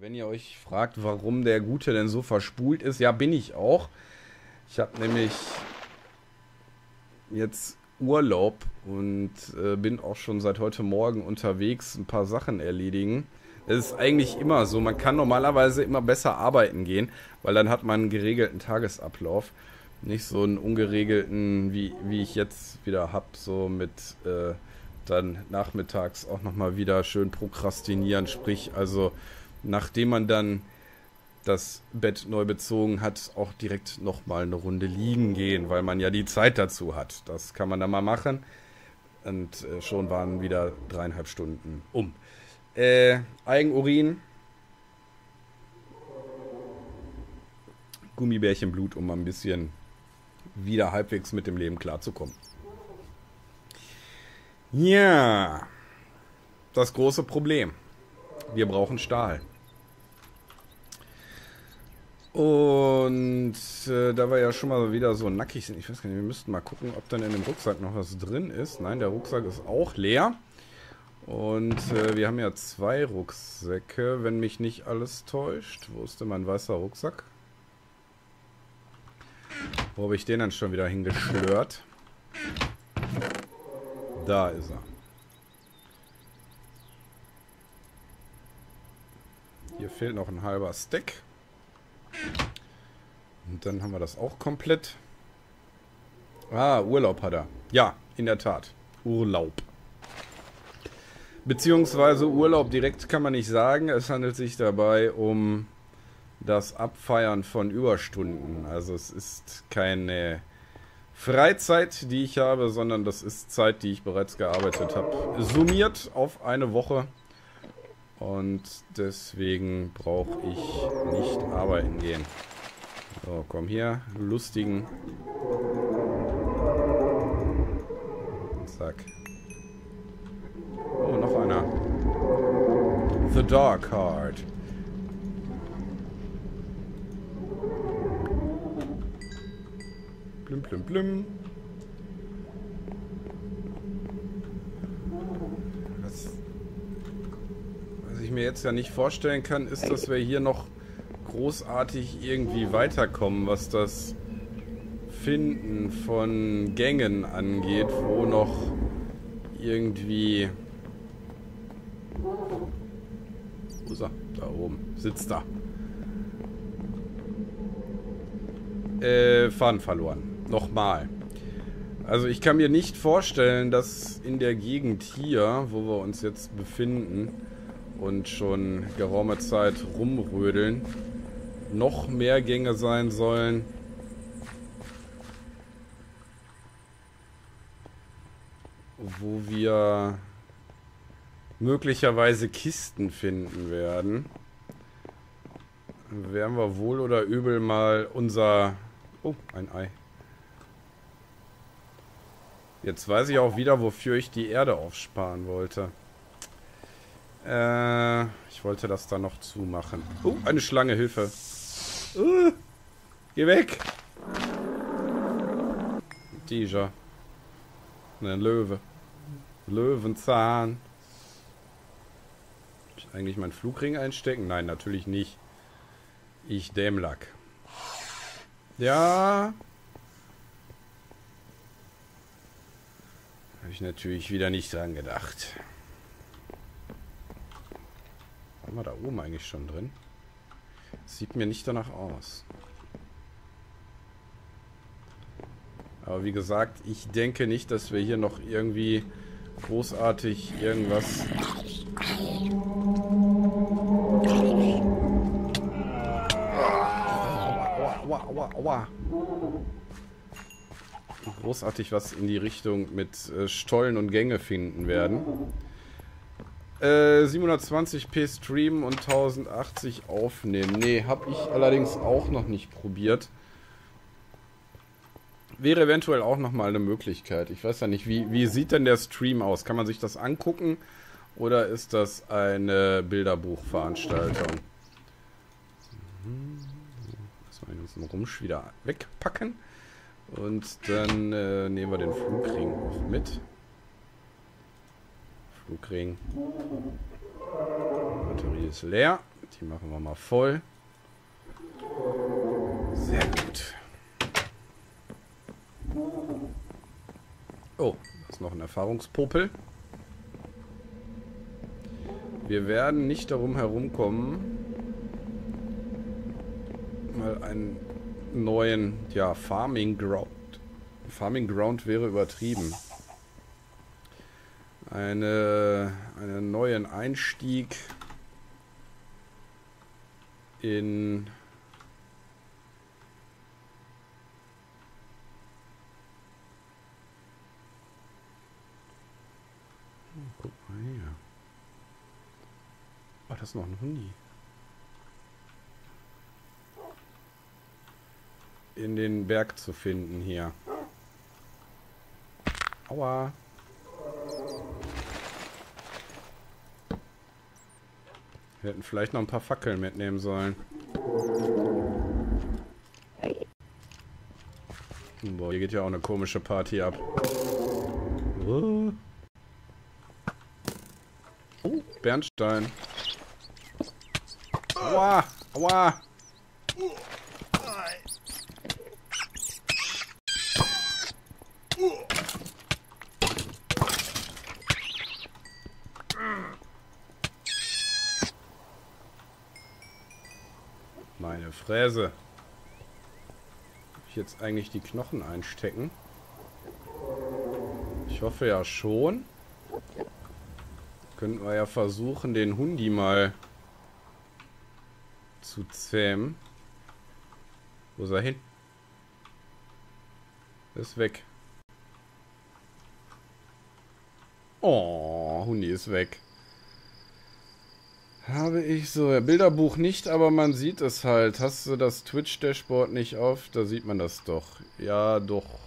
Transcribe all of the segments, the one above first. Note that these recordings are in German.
Wenn ihr euch fragt, warum der Gute denn so verspult ist, ja, bin ich auch. Ich habe nämlich jetzt Urlaub und äh, bin auch schon seit heute Morgen unterwegs, ein paar Sachen erledigen. Es ist eigentlich immer so. Man kann normalerweise immer besser arbeiten gehen, weil dann hat man einen geregelten Tagesablauf. Nicht so einen ungeregelten, wie, wie ich jetzt wieder habe, so mit äh, dann nachmittags auch nochmal wieder schön prokrastinieren. Sprich, also nachdem man dann das Bett neu bezogen hat, auch direkt nochmal eine Runde liegen gehen, weil man ja die Zeit dazu hat. Das kann man dann mal machen. Und äh, schon waren wieder dreieinhalb Stunden um. Äh, Eigenurin. Gummibärchenblut, um ein bisschen wieder halbwegs mit dem Leben klarzukommen. Ja, das große Problem. Wir brauchen Stahl. Und äh, da wir ja schon mal wieder so nackig sind, ich weiß gar nicht, wir müssten mal gucken, ob dann in dem Rucksack noch was drin ist. Nein, der Rucksack ist auch leer. Und äh, wir haben ja zwei Rucksäcke, wenn mich nicht alles täuscht. Wo ist denn mein weißer Rucksack? Wo habe ich den dann schon wieder hingeschlört? Da ist er. Hier fehlt noch ein halber Stack. Und dann haben wir das auch komplett. Ah, Urlaub hat er. Ja, in der Tat. Urlaub. Beziehungsweise Urlaub direkt kann man nicht sagen. Es handelt sich dabei um das Abfeiern von Überstunden. Also es ist keine Freizeit, die ich habe, sondern das ist Zeit, die ich bereits gearbeitet habe. Summiert auf eine Woche. Und deswegen brauche ich nicht arbeiten gehen. So, komm hier. Lustigen. Zack. Oh, noch einer. The Dark Heart. Blüm, blüm, blüm. Was, was ich mir jetzt ja nicht vorstellen kann, ist, dass wir hier noch großartig irgendwie weiterkommen, was das Finden von Gängen angeht, wo noch irgendwie... Wo ist er? Da oben. Sitzt da. Äh, Faden verloren. Nochmal. Also ich kann mir nicht vorstellen, dass in der Gegend hier, wo wir uns jetzt befinden und schon geraume Zeit rumrödeln, noch mehr Gänge sein sollen. Wo wir möglicherweise Kisten finden werden. Werden wir wohl oder übel mal unser... Oh, ein Ei. Jetzt weiß ich auch wieder, wofür ich die Erde aufsparen wollte. Äh, ich wollte das da noch zumachen. Oh, eine Schlange, Hilfe. Uh, geh weg. Tiger. Ein Löwe. Löwenzahn. Ich eigentlich meinen Flugring einstecken? Nein, natürlich nicht. Ich Dämlack. Ja. Habe ich natürlich wieder nicht dran gedacht. Waren wir da oben eigentlich schon drin? Sieht mir nicht danach aus. Aber wie gesagt, ich denke nicht, dass wir hier noch irgendwie großartig irgendwas... Aua, aua, aua, großartig was in die Richtung mit äh, Stollen und Gänge finden werden. 720p äh, streamen und 1080 aufnehmen. Nee, habe ich allerdings auch noch nicht probiert. Wäre eventuell auch nochmal eine Möglichkeit. Ich weiß ja nicht, wie, wie sieht denn der Stream aus? Kann man sich das angucken oder ist das eine Bilderbuchveranstaltung? Lass mal den Rumsch wieder wegpacken. Und dann äh, nehmen wir den Flugring auch mit. Flugring. Batterie ist leer. Die machen wir mal voll. Sehr gut. Oh, da ist noch ein Erfahrungspopel. Wir werden nicht darum herumkommen, mal einen neuen, ja, Farming Ground. Farming Ground wäre übertrieben. Eine, einen neuen Einstieg in. Oh, das ist noch ein Hundi. In den Berg zu finden hier. Aua. Wir hätten vielleicht noch ein paar Fackeln mitnehmen sollen. Boah, hier geht ja auch eine komische Party ab. Oh, Bernstein. Aua, aua. Fräse. ich jetzt eigentlich die Knochen einstecken? Ich hoffe ja schon. Könnten wir ja versuchen, den Hundi mal zu zähmen. Wo ist er hin? Ist weg. Oh, Hundi ist weg. Habe ich so. Ja, Bilderbuch nicht, aber man sieht es halt. Hast du das Twitch-Dashboard nicht auf? Da sieht man das doch. Ja, doch.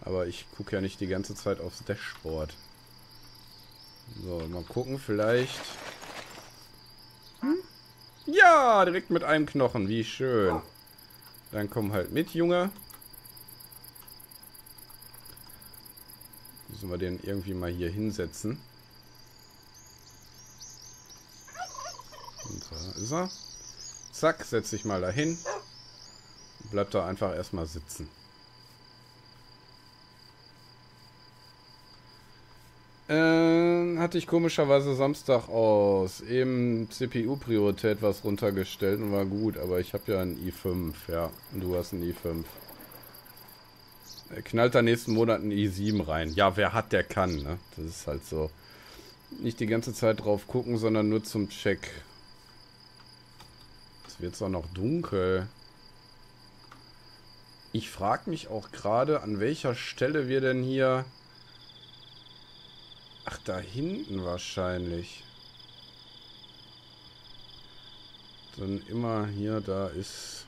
Aber ich gucke ja nicht die ganze Zeit aufs Dashboard. So, mal gucken, vielleicht. Ja, direkt mit einem Knochen. Wie schön. Dann komm halt mit, Junge. Müssen wir den irgendwie mal hier hinsetzen. Und da ist er. Zack, setz dich mal dahin. Bleib da einfach erstmal sitzen. Äh, hatte ich komischerweise Samstag aus. Eben CPU-Priorität was runtergestellt und war gut, aber ich habe ja einen i5, ja. Du hast einen i5. Er knallt da nächsten Monat einen i7 rein. Ja, wer hat, der kann, ne? Das ist halt so. Nicht die ganze Zeit drauf gucken, sondern nur zum Check. Jetzt wird auch noch dunkel. Ich frage mich auch gerade, an welcher Stelle wir denn hier... Ach, da hinten wahrscheinlich. Dann immer hier, da ist...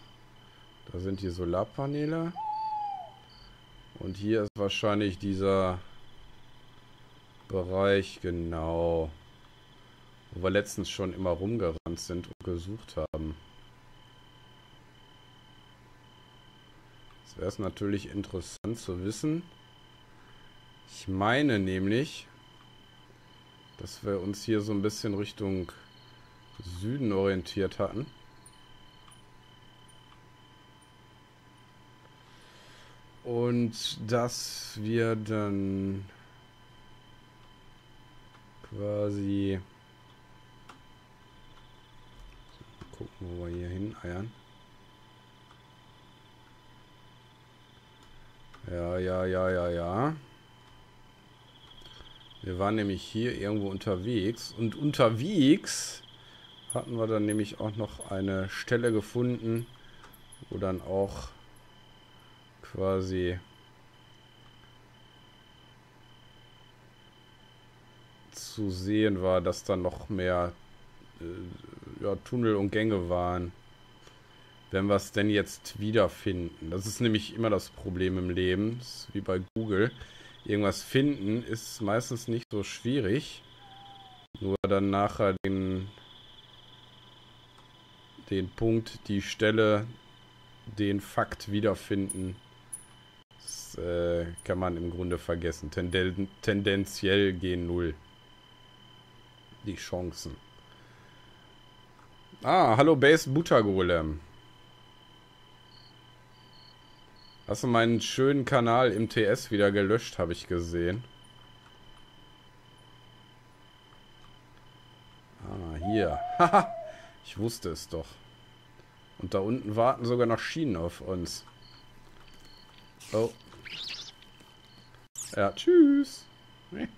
Da sind die Solarpaneele. Und hier ist wahrscheinlich dieser Bereich, genau. Wo wir letztens schon immer rumgerannt sind und gesucht haben. Das wäre es natürlich interessant zu wissen. Ich meine nämlich, dass wir uns hier so ein bisschen Richtung Süden orientiert hatten. Und dass wir dann quasi gucken, wo wir hier hin eiern. Ja, ja, ja, ja, ja. Wir waren nämlich hier irgendwo unterwegs. Und unterwegs hatten wir dann nämlich auch noch eine Stelle gefunden, wo dann auch quasi zu sehen war, dass da noch mehr äh, ja, Tunnel und Gänge waren wenn wir es denn jetzt wiederfinden. Das ist nämlich immer das Problem im Leben, ist wie bei Google. Irgendwas finden ist meistens nicht so schwierig. Nur dann nachher den, den Punkt, die Stelle, den Fakt wiederfinden, das äh, kann man im Grunde vergessen. Tenden tendenziell gehen null. Die Chancen. Ah, hallo Base Buttergolem. Hast du meinen schönen Kanal im TS wieder gelöscht, habe ich gesehen. Ah, hier. Haha, ich wusste es doch. Und da unten warten sogar noch Schienen auf uns. Oh. Ja, tschüss. ja,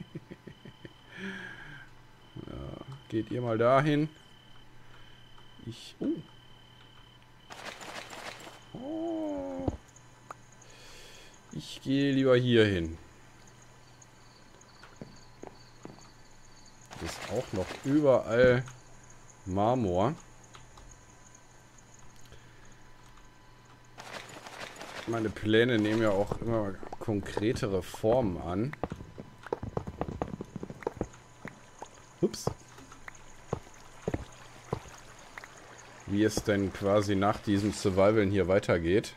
geht ihr mal dahin. Ich... Oh. oh. Ich gehe lieber hier hin. Ist auch noch überall Marmor. Meine Pläne nehmen ja auch immer konkretere Formen an. Ups. Wie es denn quasi nach diesem Survivalen hier weitergeht.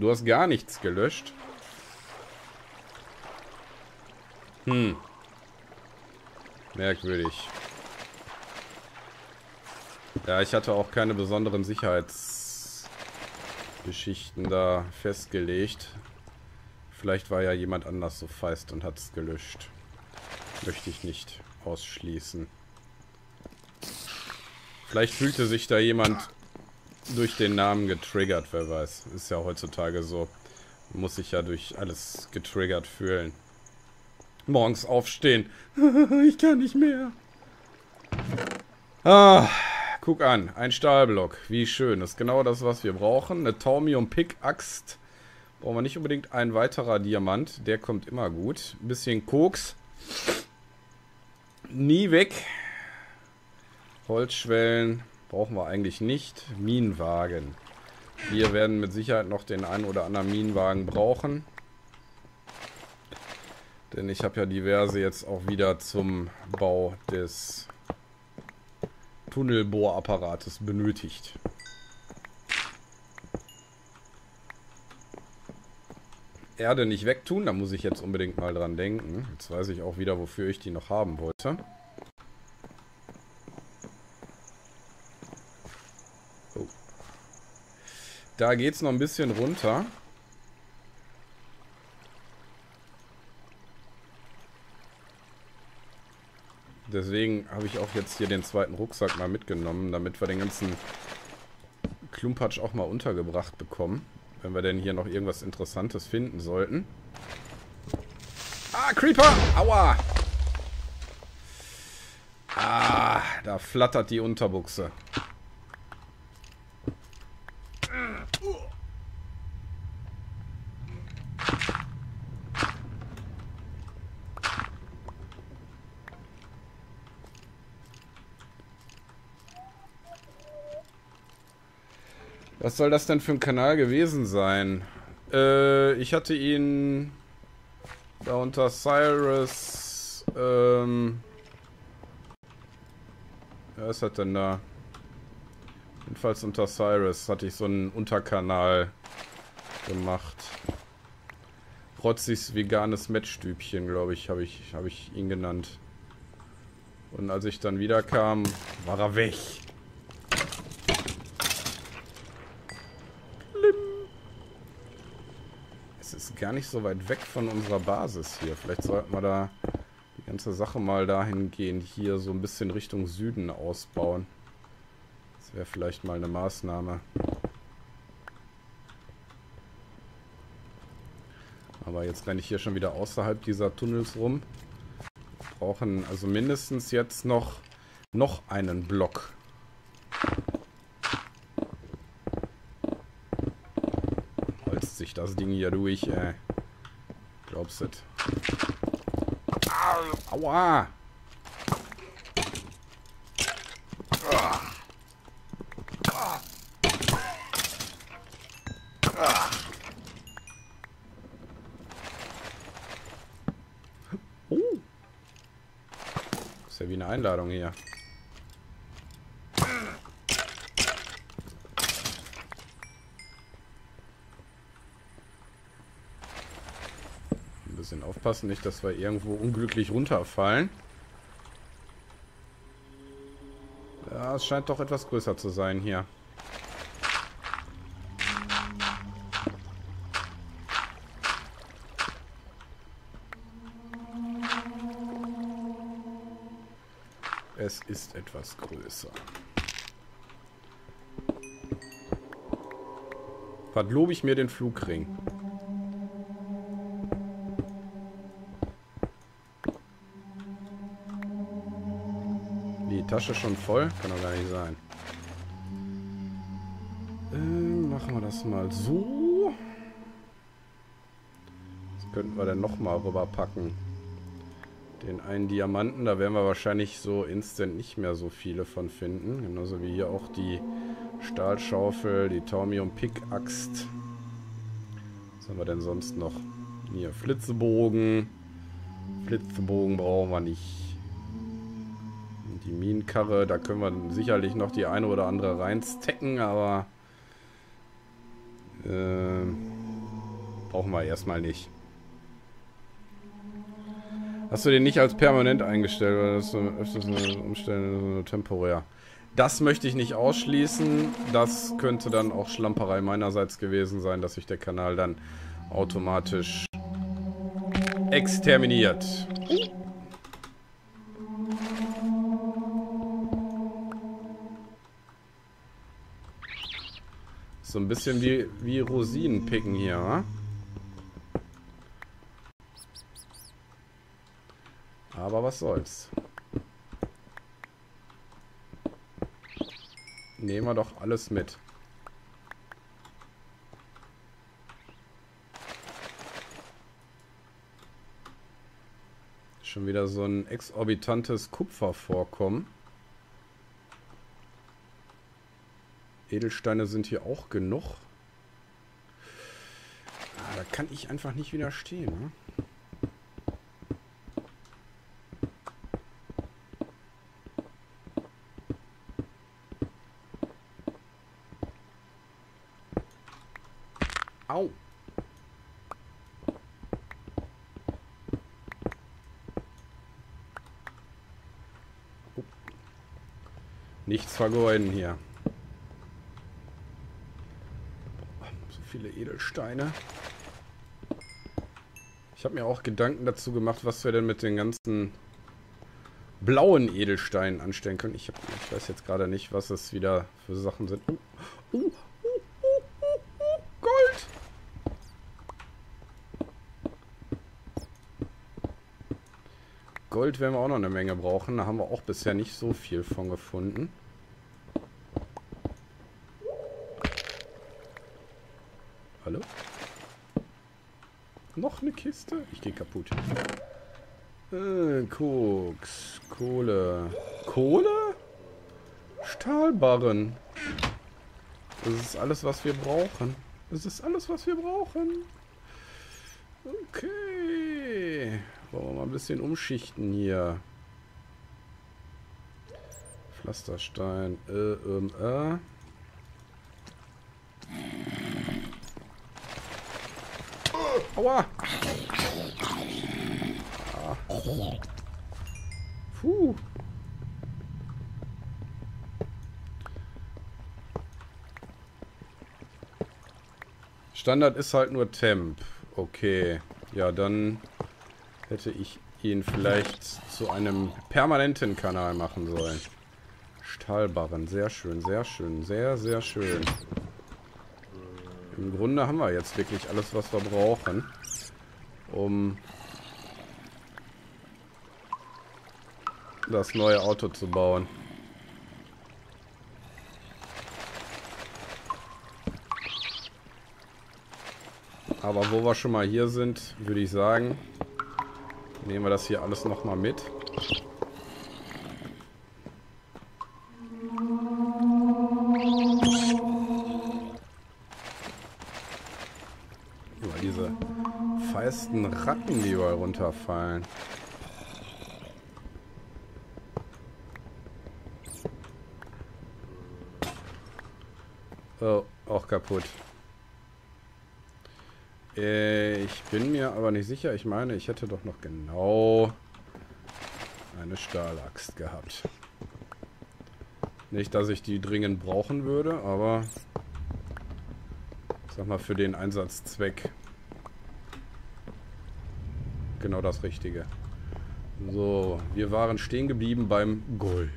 Du hast gar nichts gelöscht. Hm. Merkwürdig. Ja, ich hatte auch keine besonderen Sicherheitsgeschichten da festgelegt. Vielleicht war ja jemand anders so feist und hat es gelöscht. Möchte ich nicht ausschließen. Vielleicht fühlte sich da jemand durch den Namen getriggert, wer weiß. Ist ja heutzutage so. Muss sich ja durch alles getriggert fühlen. Morgens aufstehen. ich kann nicht mehr. Ah, guck an. Ein Stahlblock. Wie schön. Das ist genau das, was wir brauchen. Eine Taumium Pickaxe. Brauchen wir nicht unbedingt ein weiterer Diamant. Der kommt immer gut. Ein bisschen Koks. Nie weg. Holzschwellen. Brauchen wir eigentlich nicht. Minenwagen. Wir werden mit Sicherheit noch den einen oder anderen Minenwagen brauchen. Denn ich habe ja diverse jetzt auch wieder zum Bau des Tunnelbohrapparates benötigt. Erde nicht wegtun, da muss ich jetzt unbedingt mal dran denken. Jetzt weiß ich auch wieder, wofür ich die noch haben wollte. Da geht es noch ein bisschen runter. Deswegen habe ich auch jetzt hier den zweiten Rucksack mal mitgenommen, damit wir den ganzen Klumpatsch auch mal untergebracht bekommen. Wenn wir denn hier noch irgendwas Interessantes finden sollten. Ah, Creeper! Aua! Ah, da flattert die Unterbuchse. Was soll das denn für ein Kanal gewesen sein? Äh, ich hatte ihn da unter Cyrus, ähm, wer ist das denn da? Jedenfalls unter Cyrus hatte ich so einen Unterkanal gemacht. Rotzis veganes Mettstübchen, glaube ich, habe ich, hab ich ihn genannt. Und als ich dann wieder kam, war er weg. Gar nicht so weit weg von unserer Basis hier. Vielleicht sollten wir da die ganze Sache mal dahingehend hier so ein bisschen Richtung Süden ausbauen. Das wäre vielleicht mal eine Maßnahme. Aber jetzt renne ich hier schon wieder außerhalb dieser Tunnels rum. Wir brauchen also mindestens jetzt noch, noch einen Block. Das Ding hier durch, ey. Glaubst du? Aua! Oh. Ist ja wie eine Einladung hier. Aufpassen, nicht, dass wir irgendwo unglücklich runterfallen. Ja, es scheint doch etwas größer zu sein hier. Es ist etwas größer. Verlobe ich mir den Flugring. Tasche schon voll? Kann doch gar nicht sein. Ähm, machen wir das mal so. Was könnten wir denn nochmal rüberpacken? Den einen Diamanten, da werden wir wahrscheinlich so instant nicht mehr so viele von finden. Genauso wie hier auch die Stahlschaufel, die Taumium Pickaxt. Was haben wir denn sonst noch? Hier, Flitzebogen. Flitzebogen brauchen wir nicht. Minenkarre, da können wir sicherlich noch die eine oder andere reinstecken, aber äh, brauchen wir erstmal nicht. Hast du den nicht als permanent eingestellt oder das ist öfters eine Umstellung nur temporär? Das möchte ich nicht ausschließen. Das könnte dann auch Schlamperei meinerseits gewesen sein, dass sich der Kanal dann automatisch exterminiert. So ein bisschen wie, wie Rosinen picken hier, wa? Aber was soll's. Nehmen wir doch alles mit. Schon wieder so ein exorbitantes Kupfervorkommen. Edelsteine sind hier auch genug. Ah, da kann ich einfach nicht widerstehen. Ne? Au. Oh. Nichts vergeuden hier. So viele Edelsteine. Ich habe mir auch Gedanken dazu gemacht, was wir denn mit den ganzen blauen Edelsteinen anstellen können. Ich, hab, ich weiß jetzt gerade nicht, was es wieder für Sachen sind. Oh, oh, Gold werden wir auch noch eine Menge brauchen. Da haben wir auch bisher nicht so viel von gefunden. Hallo? Noch eine Kiste? Ich gehe kaputt. Äh, Koks. Kohle. Kohle? Stahlbarren. Das ist alles, was wir brauchen. Das ist alles, was wir brauchen. Okay. Wollen wir mal ein bisschen umschichten hier. Pflasterstein. Äh, ähm, äh. Aua! Puh. Standard ist halt nur Temp. Okay. Ja, dann hätte ich ihn vielleicht zu einem permanenten Kanal machen sollen. Stahlbarren, sehr schön, sehr schön, sehr, sehr schön. Im Grunde haben wir jetzt wirklich alles, was wir brauchen, um das neue Auto zu bauen. Aber wo wir schon mal hier sind, würde ich sagen, Nehmen wir das hier alles nochmal mit. Über diese feisten Ratten, die überall runterfallen. Oh, auch kaputt. Äh, ich bin mir aber nicht sicher. Ich meine, ich hätte doch noch genau eine Stahlaxt gehabt. Nicht, dass ich die dringend brauchen würde, aber sag mal für den Einsatzzweck genau das Richtige. So, wir waren stehen geblieben beim Gold.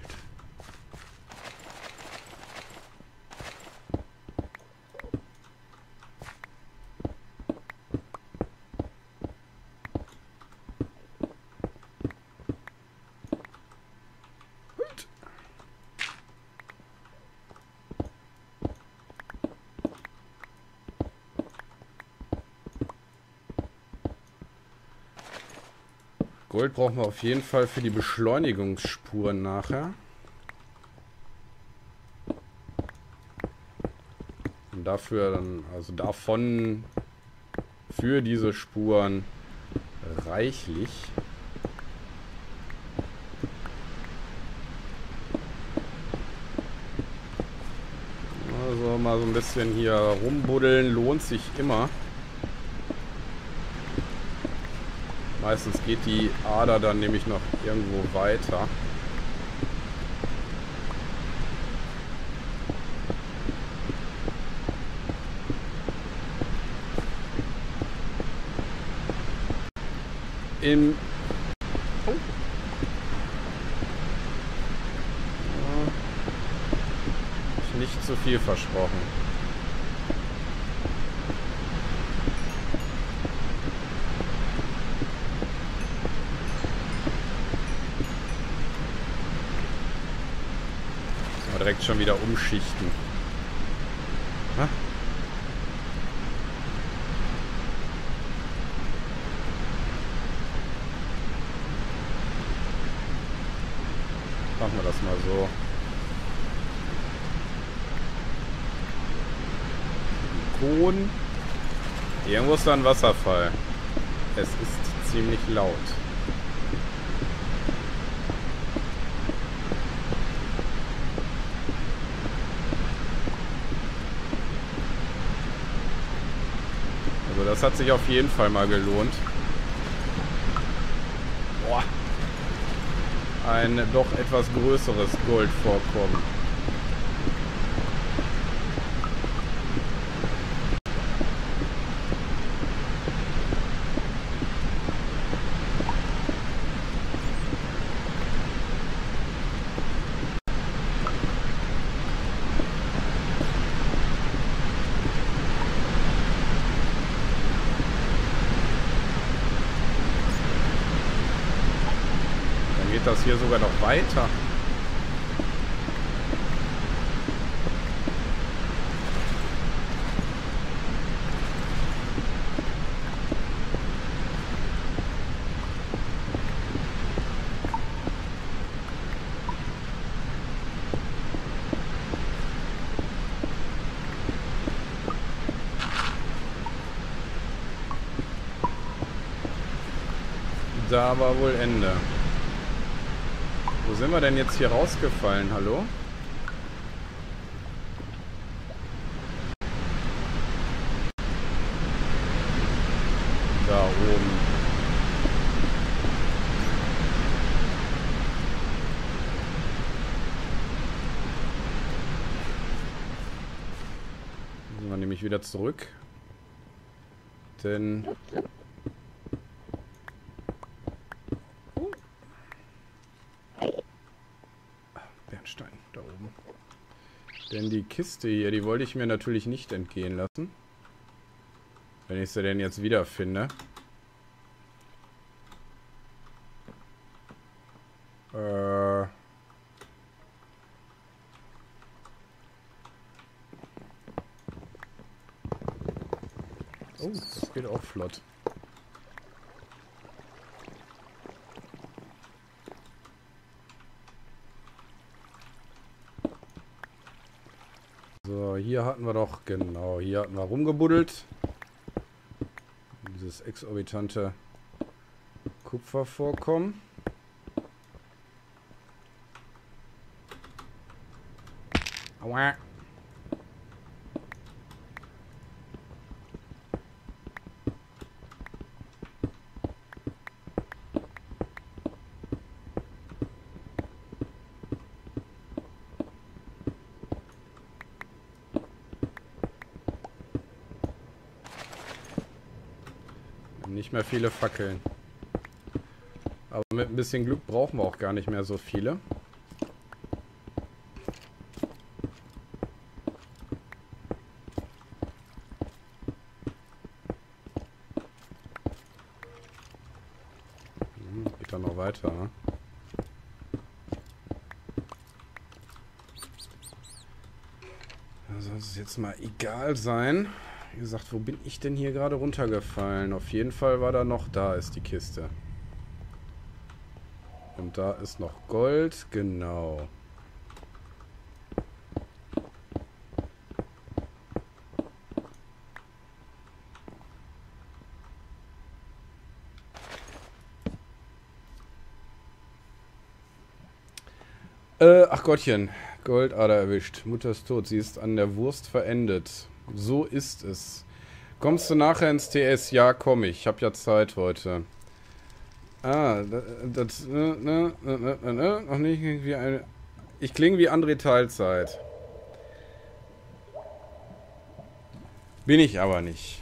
Brauchen wir auf jeden Fall für die Beschleunigungsspuren nachher. Und dafür dann, also davon für diese Spuren reichlich. Also mal so ein bisschen hier rumbuddeln lohnt sich immer. Meistens geht die Ader dann nämlich noch irgendwo weiter. Im oh. nicht zu viel versprochen. Schon wieder umschichten. Ha? Machen wir das mal so. Kohn. Irgendwo ist da ein Wasserfall. Es ist ziemlich laut. Das hat sich auf jeden Fall mal gelohnt. Boah. Ein doch etwas größeres Goldvorkommen. geht das hier sogar noch weiter. Da war wohl Ende. Wo sind wir denn jetzt hier rausgefallen? Hallo? Da oben. Sind wir nämlich wieder zurück. Denn Denn die Kiste hier, die wollte ich mir natürlich nicht entgehen lassen. Wenn ich sie denn jetzt wiederfinde. Äh... Oh, das geht auch flott. So, hier hatten wir doch, genau, hier hatten wir rumgebuddelt. Dieses exorbitante Kupfervorkommen. Aua. Mehr viele Fackeln. Aber mit ein bisschen Glück brauchen wir auch gar nicht mehr so viele. Hm, geht dann noch weiter, ne? soll es jetzt mal egal sein. Wie gesagt, wo bin ich denn hier gerade runtergefallen? Auf jeden Fall war da noch, da ist die Kiste. Und da ist noch Gold, genau. Äh, ach Gottchen. Goldader erwischt. Mutter ist tot. Sie ist an der Wurst verendet. So ist es. Kommst du nachher ins TS? Ja, komm ich. Ich hab ja Zeit heute. Ah, das, ne, ne, ne, ne, ne, noch nicht irgendwie eine... Ich klinge wie André Teilzeit. Bin ich aber nicht.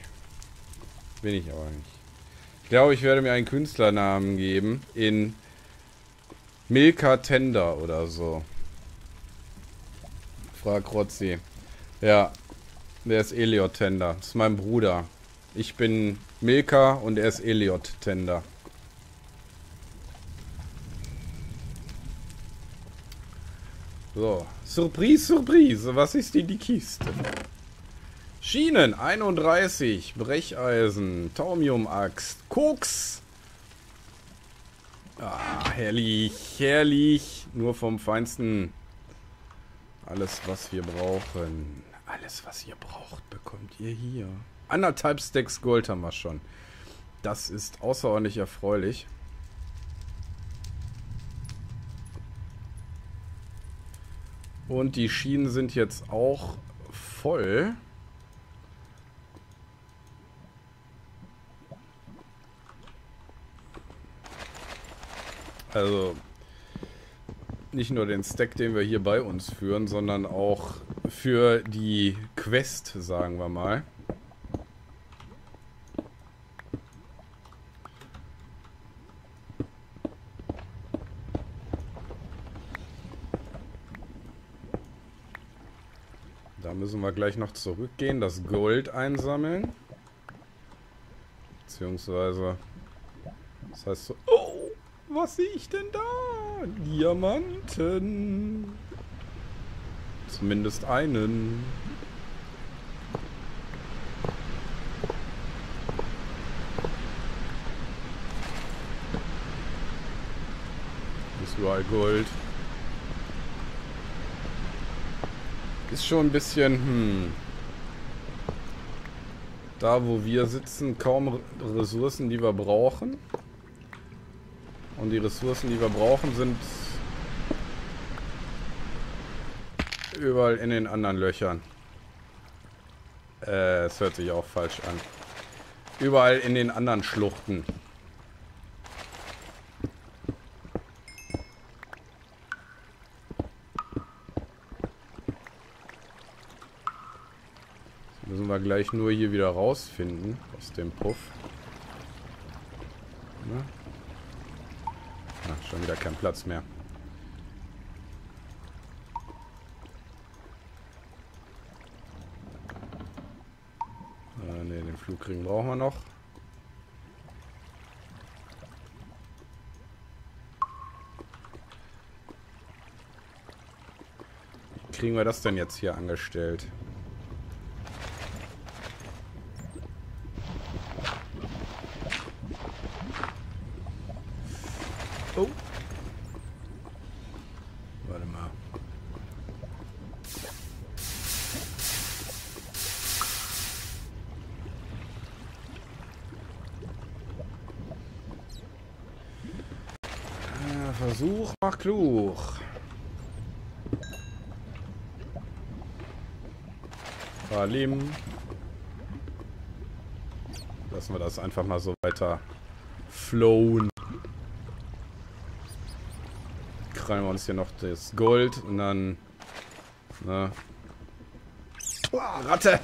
Bin ich aber nicht. Ich glaube, ich werde mir einen Künstlernamen geben in Milka Tender oder so. Frag Rotzi. Ja, der ist Eliot Tender. Das ist mein Bruder. Ich bin Milka und er ist Eliot Tender. So, Surprise, Surprise. Was ist in die Kiste? Schienen 31, Brecheisen, Taumium-Axt, Koks. Ah, herrlich, herrlich. Nur vom Feinsten. Alles, was wir brauchen. Alles, was ihr braucht, bekommt ihr hier. Anderthalb Stacks Gold haben wir schon. Das ist außerordentlich erfreulich. Und die Schienen sind jetzt auch voll. Also nicht nur den Stack, den wir hier bei uns führen, sondern auch für die Quest, sagen wir mal. Da müssen wir gleich noch zurückgehen, das Gold einsammeln. Beziehungsweise, das heißt so... Oh, was sehe ich denn da? Diamanten. Zumindest einen. Ist überall Gold. Ist schon ein bisschen, hm. Da, wo wir sitzen, kaum Ressourcen, die wir brauchen. Und die Ressourcen, die wir brauchen, sind überall in den anderen Löchern. Äh, es hört sich auch falsch an. Überall in den anderen Schluchten. Das müssen wir gleich nur hier wieder rausfinden aus dem Puff. Na? Schon wieder kein Platz mehr. Äh, ne, den Flugring brauchen wir noch. Wie kriegen wir das denn jetzt hier angestellt? Versuch macht klug. Verlim. Lassen wir das einfach mal so weiter flowen. Krallen wir uns hier noch das Gold und dann... Na. Ratte!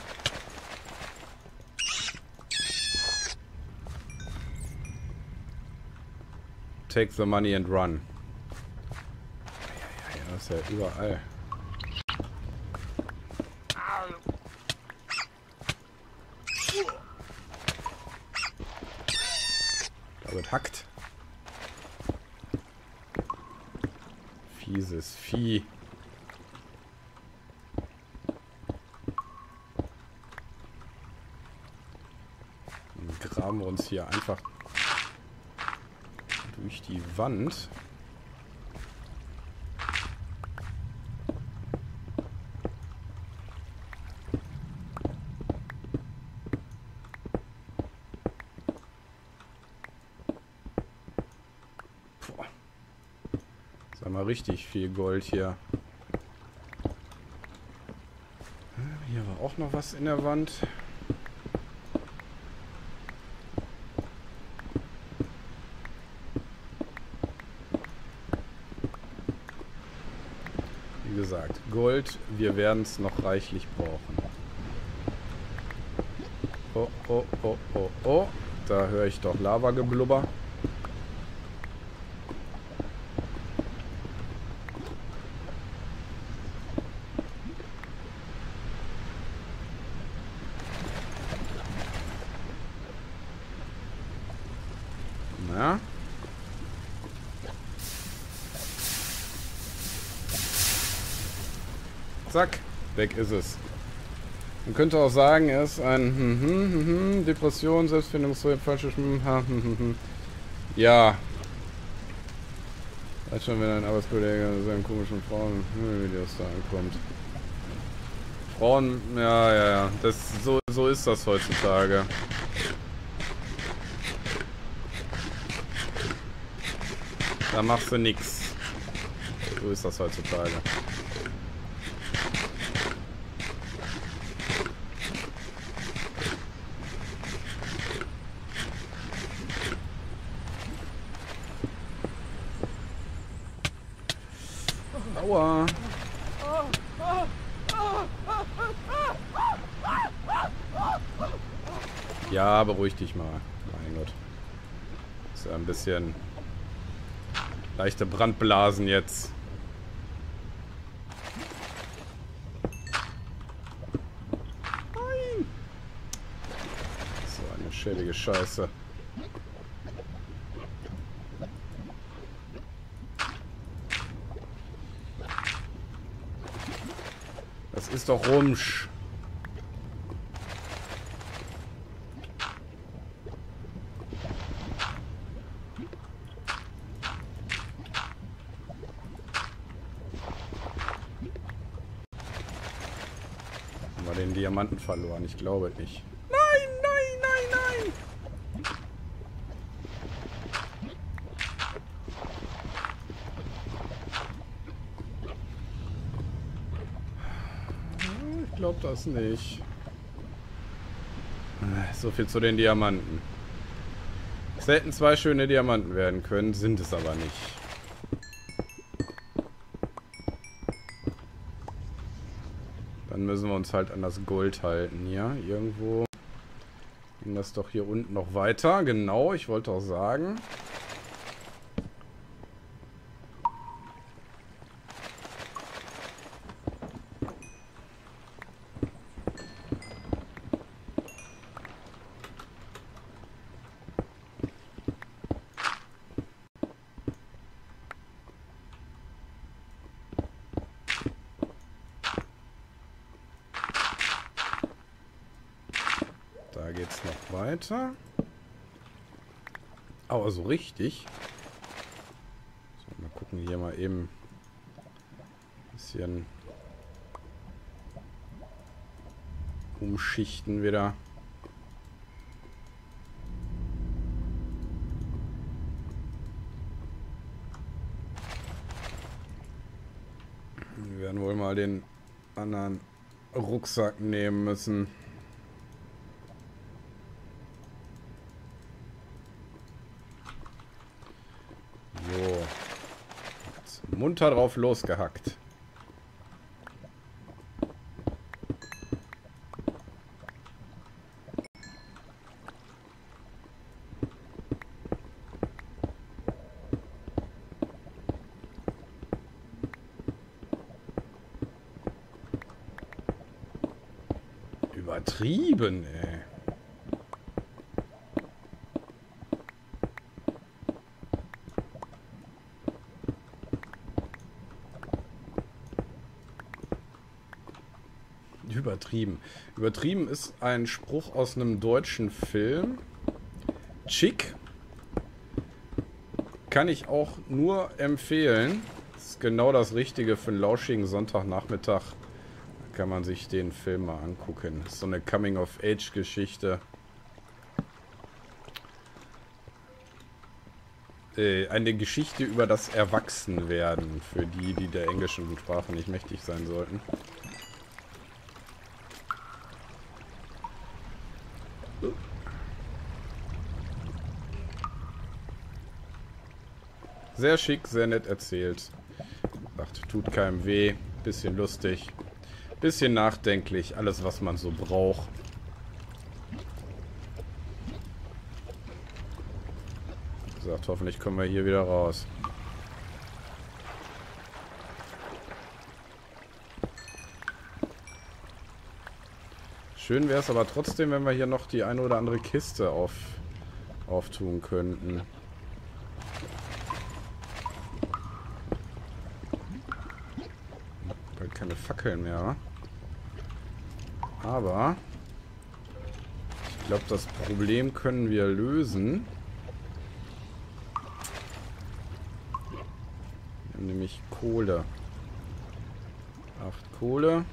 take the money and run. Ist ja überall. Da wird hackt. Fieses Vieh. Dann graben wir uns hier einfach durch die Wand. Boah. Sag mal richtig viel Gold hier. Hier war auch noch was in der Wand. Wie gesagt, Gold, wir werden es noch reichlich brauchen. Oh, oh, oh, oh, oh. Da höre ich doch Lavageblubber. Na? Zack, weg ist es. Man könnte auch sagen, er ist ein hm, hm, hm, hm, Depression, Selbstfindungsprojekt, falsches hm, hm, hm, hm. Ja. Weiß schon, wenn ein Arbeitskollege seinen komischen Frauenvideos da ankommt. Frauen, ja, ja, ja. Das, so, so ist das heutzutage. Da machst du nix. So ist das heutzutage. Aua. Ja, beruhig dich mal. Mein Gott. Ist ja ein bisschen leichte Brandblasen jetzt. So eine schäbige Scheiße. Doch Rumsch. Haben wir den Diamanten verloren? Ich glaube nicht. Nein, nein, nein, nein! Ich glaube das nicht. So viel zu den Diamanten. Es hätten zwei schöne Diamanten werden können, sind es aber nicht. Dann müssen wir uns halt an das Gold halten hier. Irgendwo ging das doch hier unten noch weiter. Genau, ich wollte auch sagen. Da geht's noch weiter. Aber so richtig. So, mal gucken hier mal eben. Bisschen umschichten wieder. Wir werden wohl mal den anderen Rucksack nehmen müssen. So. Jetzt munter drauf losgehackt. Übertrieben, ey. Übertrieben. Übertrieben ist ein Spruch aus einem deutschen Film. Chick. Kann ich auch nur empfehlen. Ist genau das Richtige für einen lauschigen Sonntagnachmittag. Da kann man sich den Film mal angucken. Ist so eine Coming-of-Age-Geschichte. Äh, eine Geschichte über das Erwachsenwerden. Für die, die der englischen Sprache nicht mächtig sein sollten. Sehr schick, sehr nett erzählt. Sagt, tut keinem weh. Bisschen lustig. Bisschen nachdenklich. Alles, was man so braucht. Sagt, hoffentlich kommen wir hier wieder raus. Schön wäre es aber trotzdem, wenn wir hier noch die eine oder andere Kiste auf, auftun könnten. keine Fackeln mehr. Aber ich glaube, das Problem können wir lösen. Nämlich Kohle. Acht Kohle.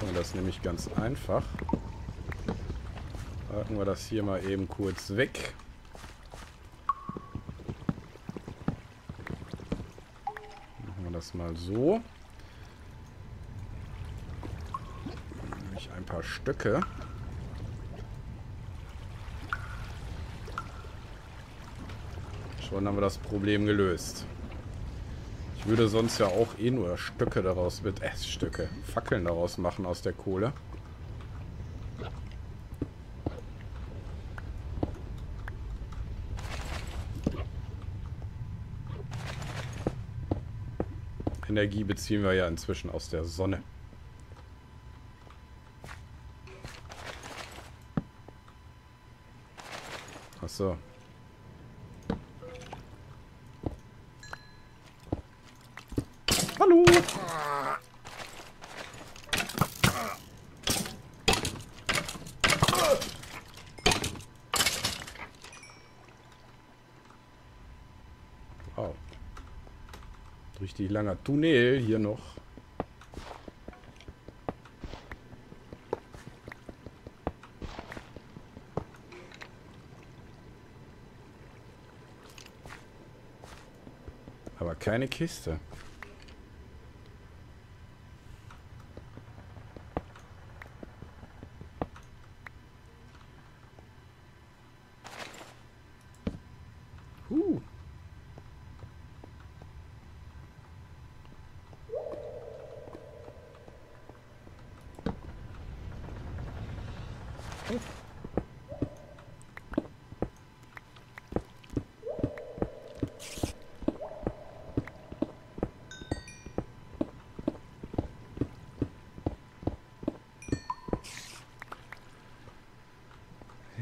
Machen wir das nämlich ganz einfach. Packen wir das hier mal eben kurz weg. Das mal so. Dann ich ein paar Stöcke. Schon haben wir das Problem gelöst. Ich würde sonst ja auch eh nur Stöcke daraus mit äh, Stöcke, Fackeln daraus machen aus der Kohle. Energie beziehen wir ja inzwischen aus der Sonne. Ach so. Hallo. richtig langer Tunnel hier noch. Aber keine Kiste.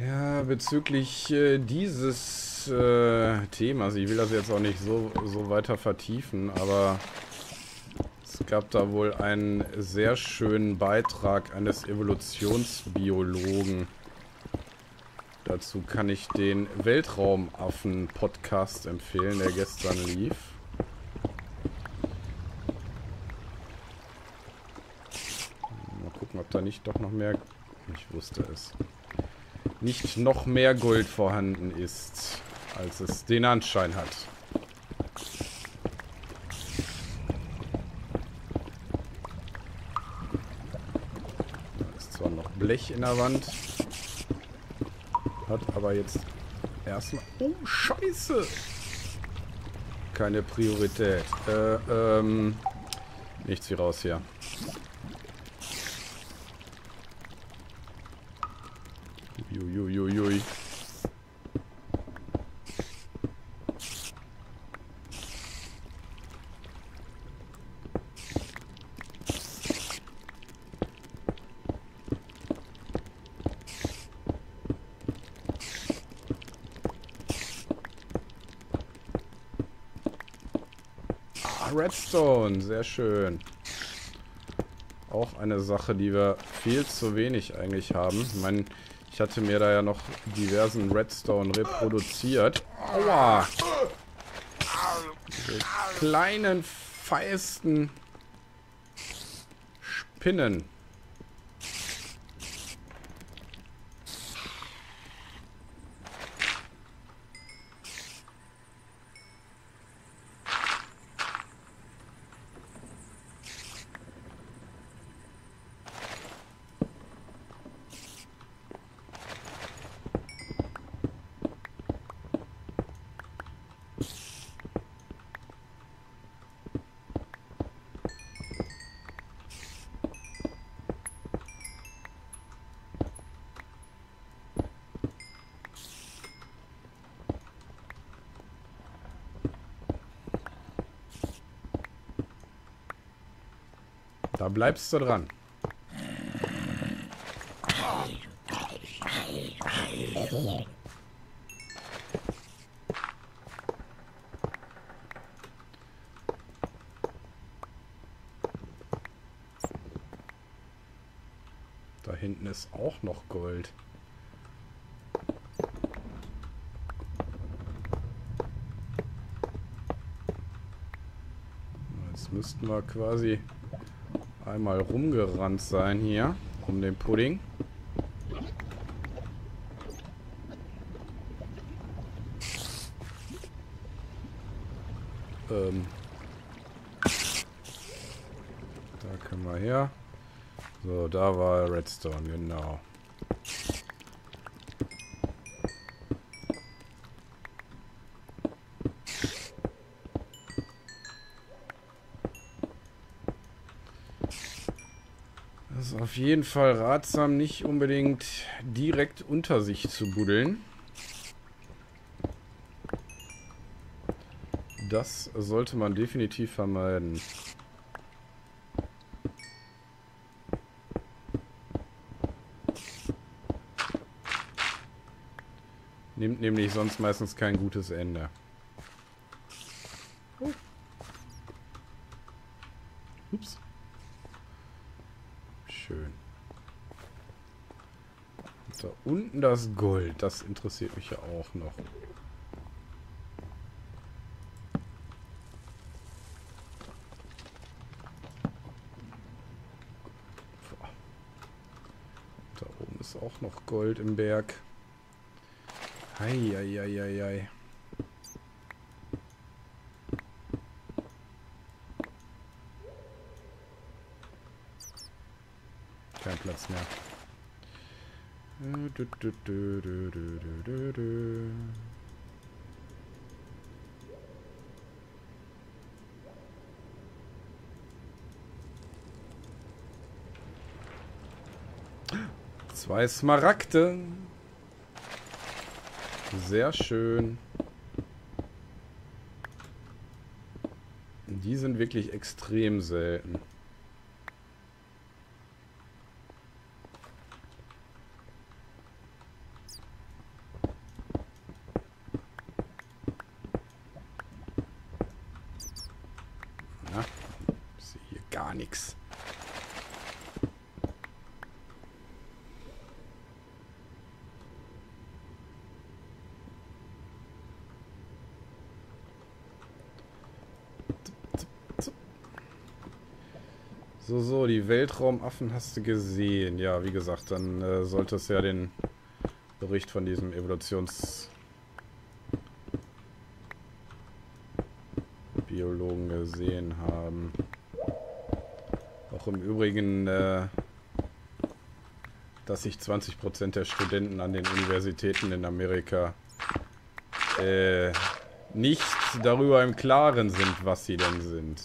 Ja, bezüglich äh, dieses äh, Themas, ich will das jetzt auch nicht so, so weiter vertiefen, aber es gab da wohl einen sehr schönen Beitrag eines Evolutionsbiologen. Dazu kann ich den Weltraumaffen-Podcast empfehlen, der gestern lief. Mal gucken, ob da nicht doch noch mehr... Ich wusste es nicht noch mehr Gold vorhanden ist, als es den Anschein hat. Da ist zwar noch Blech in der Wand, hat aber jetzt erstmal... Oh, scheiße! Keine Priorität. Äh, ähm... Nichts wie raus hier. Uiuiuiui. Ah, Redstone, sehr schön. Auch eine Sache, die wir viel zu wenig eigentlich haben. Ich meine, ich hatte mir da ja noch diversen Redstone reproduziert. Aua! Diese kleinen, feisten Spinnen. Bleibst du dran. Da hinten ist auch noch Gold. Jetzt müssten wir quasi einmal rumgerannt sein hier um den Pudding. Ähm. Da können wir her. So, da war Redstone, genau. Jeden Fall ratsam, nicht unbedingt direkt unter sich zu buddeln. Das sollte man definitiv vermeiden. Nimmt nämlich sonst meistens kein gutes Ende. Oh. Ups. Schön. Und da unten das Gold. Das interessiert mich ja auch noch. Da oben ist auch noch Gold im Berg. Eieieiei. Kein Platz mehr. Du, du, du. Zwei Smaragde. Sehr schön. Die sind wirklich extrem selten. Na, ist hier gar nichts. So, so, die Weltraumaffen hast du gesehen. Ja, wie gesagt, dann äh, sollte es ja den Bericht von diesem Evolutions... Biologen gesehen haben. Auch im Übrigen, äh, dass sich 20% der Studenten an den Universitäten in Amerika äh, nicht darüber im Klaren sind, was sie denn sind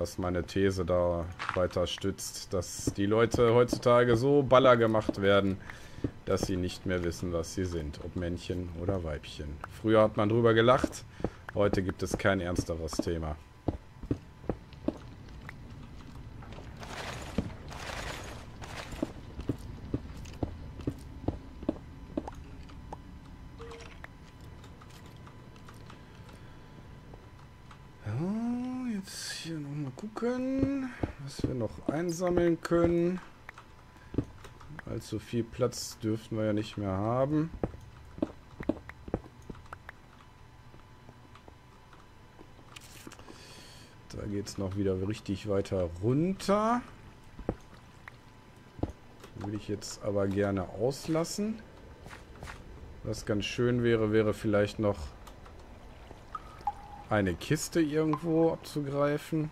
was meine These da weiter stützt, dass die Leute heutzutage so baller gemacht werden, dass sie nicht mehr wissen, was sie sind, ob Männchen oder Weibchen. Früher hat man drüber gelacht, heute gibt es kein ernsteres Thema. hier nochmal gucken, was wir noch einsammeln können. Allzu viel Platz dürften wir ja nicht mehr haben. Da geht es noch wieder richtig weiter runter. Würde ich jetzt aber gerne auslassen. Was ganz schön wäre, wäre vielleicht noch eine Kiste irgendwo abzugreifen.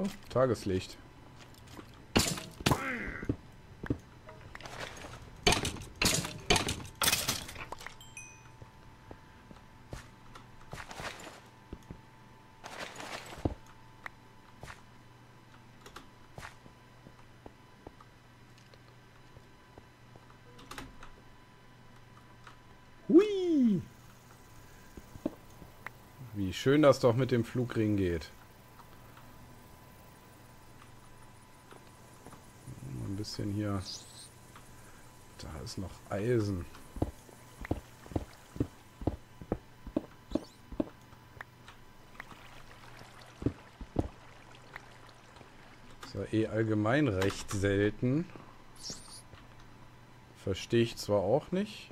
Oh, Tageslicht. Hui! Wie schön das doch mit dem Flugring geht. Mal ein bisschen hier. Da noch Eisen. Ja eh allgemein recht selten. Verstehe ich zwar auch nicht.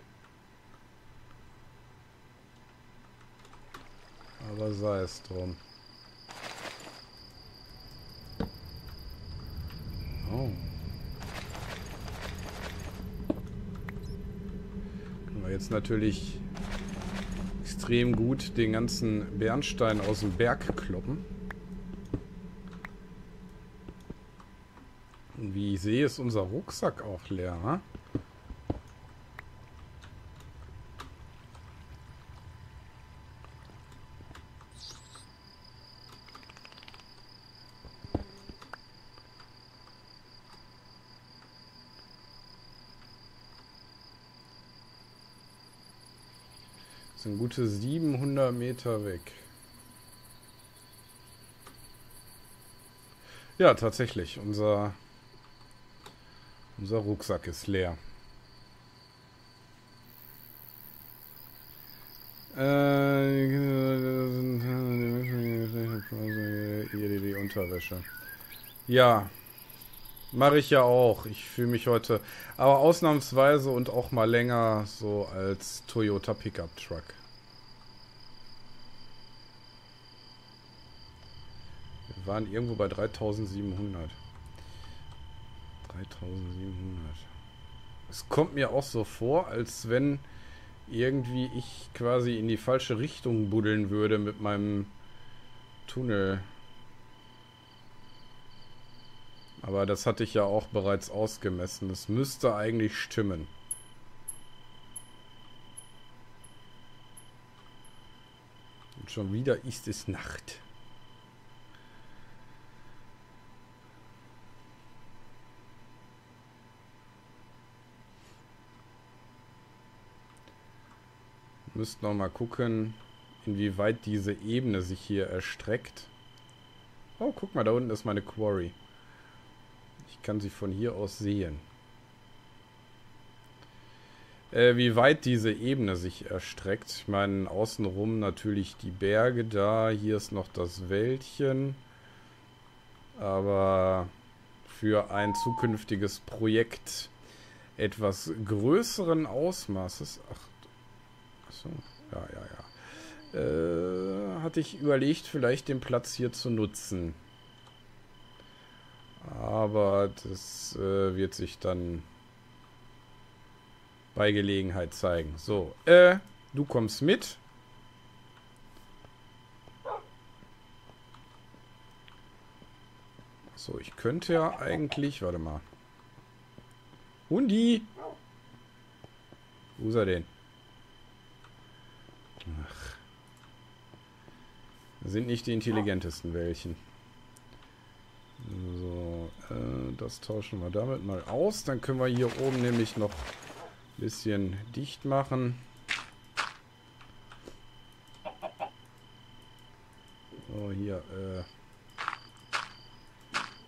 Aber sei es drum. Oh. Jetzt natürlich extrem gut den ganzen Bernstein aus dem Berg kloppen. Und wie ich sehe, ist unser Rucksack auch leer. Ha? sind gute 700 Meter weg. Ja, tatsächlich. Unser, unser Rucksack ist leer. Äh, die Unterwäsche. Ja, mache ich ja auch. Ich fühle mich heute, aber ausnahmsweise und auch mal länger so als Toyota Pickup Truck. Wir waren irgendwo bei 3700. 3700. Es kommt mir auch so vor, als wenn irgendwie ich quasi in die falsche Richtung buddeln würde mit meinem Tunnel. Aber das hatte ich ja auch bereits ausgemessen. Das müsste eigentlich stimmen. Und schon wieder ist es Nacht. Müssten noch mal gucken, inwieweit diese Ebene sich hier erstreckt. Oh, guck mal, da unten ist meine Quarry. Ich kann sie von hier aus sehen. Äh, wie weit diese Ebene sich erstreckt. Ich meine, außenrum natürlich die Berge da. Hier ist noch das Wäldchen. Aber für ein zukünftiges Projekt etwas größeren Ausmaßes. Ach, Achso, ja, ja, ja. Äh, hatte ich überlegt, vielleicht den Platz hier zu nutzen. Aber das äh, wird sich dann bei Gelegenheit zeigen. So, äh, du kommst mit. So, ich könnte ja eigentlich, warte mal. Hundi! Wo ist er denn? Ach. Sind nicht die intelligentesten welchen. So, äh, das tauschen wir damit mal aus. Dann können wir hier oben nämlich noch ein bisschen dicht machen. So, hier, äh,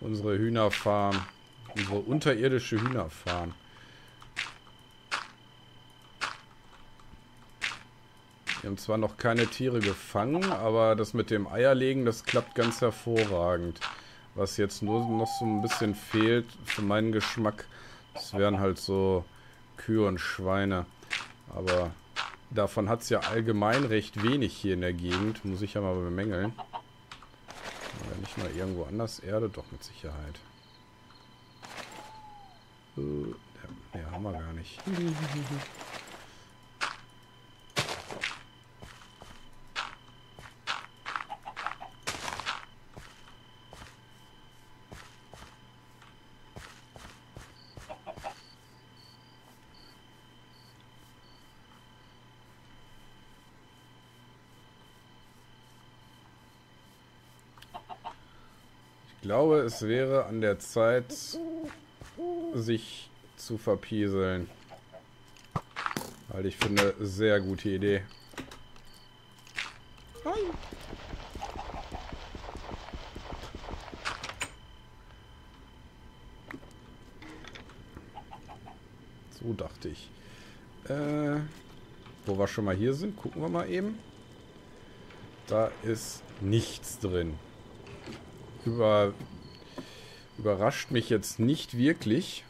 unsere Hühnerfarm. Unsere unterirdische Hühnerfarm. Wir haben zwar noch keine Tiere gefangen, aber das mit dem Eierlegen, das klappt ganz hervorragend. Was jetzt nur noch so ein bisschen fehlt für meinen Geschmack, das wären halt so Kühe und Schweine. Aber davon hat es ja allgemein recht wenig hier in der Gegend, muss ich ja mal bemängeln. Oder nicht mal irgendwo anders Erde? Doch, mit Sicherheit. Äh, ja, haben wir gar nicht. glaube, es wäre an der Zeit, sich zu verpieseln. Weil ich finde, sehr gute Idee. So dachte ich. Äh, wo wir schon mal hier sind, gucken wir mal eben. Da ist nichts drin über, überrascht mich jetzt nicht wirklich.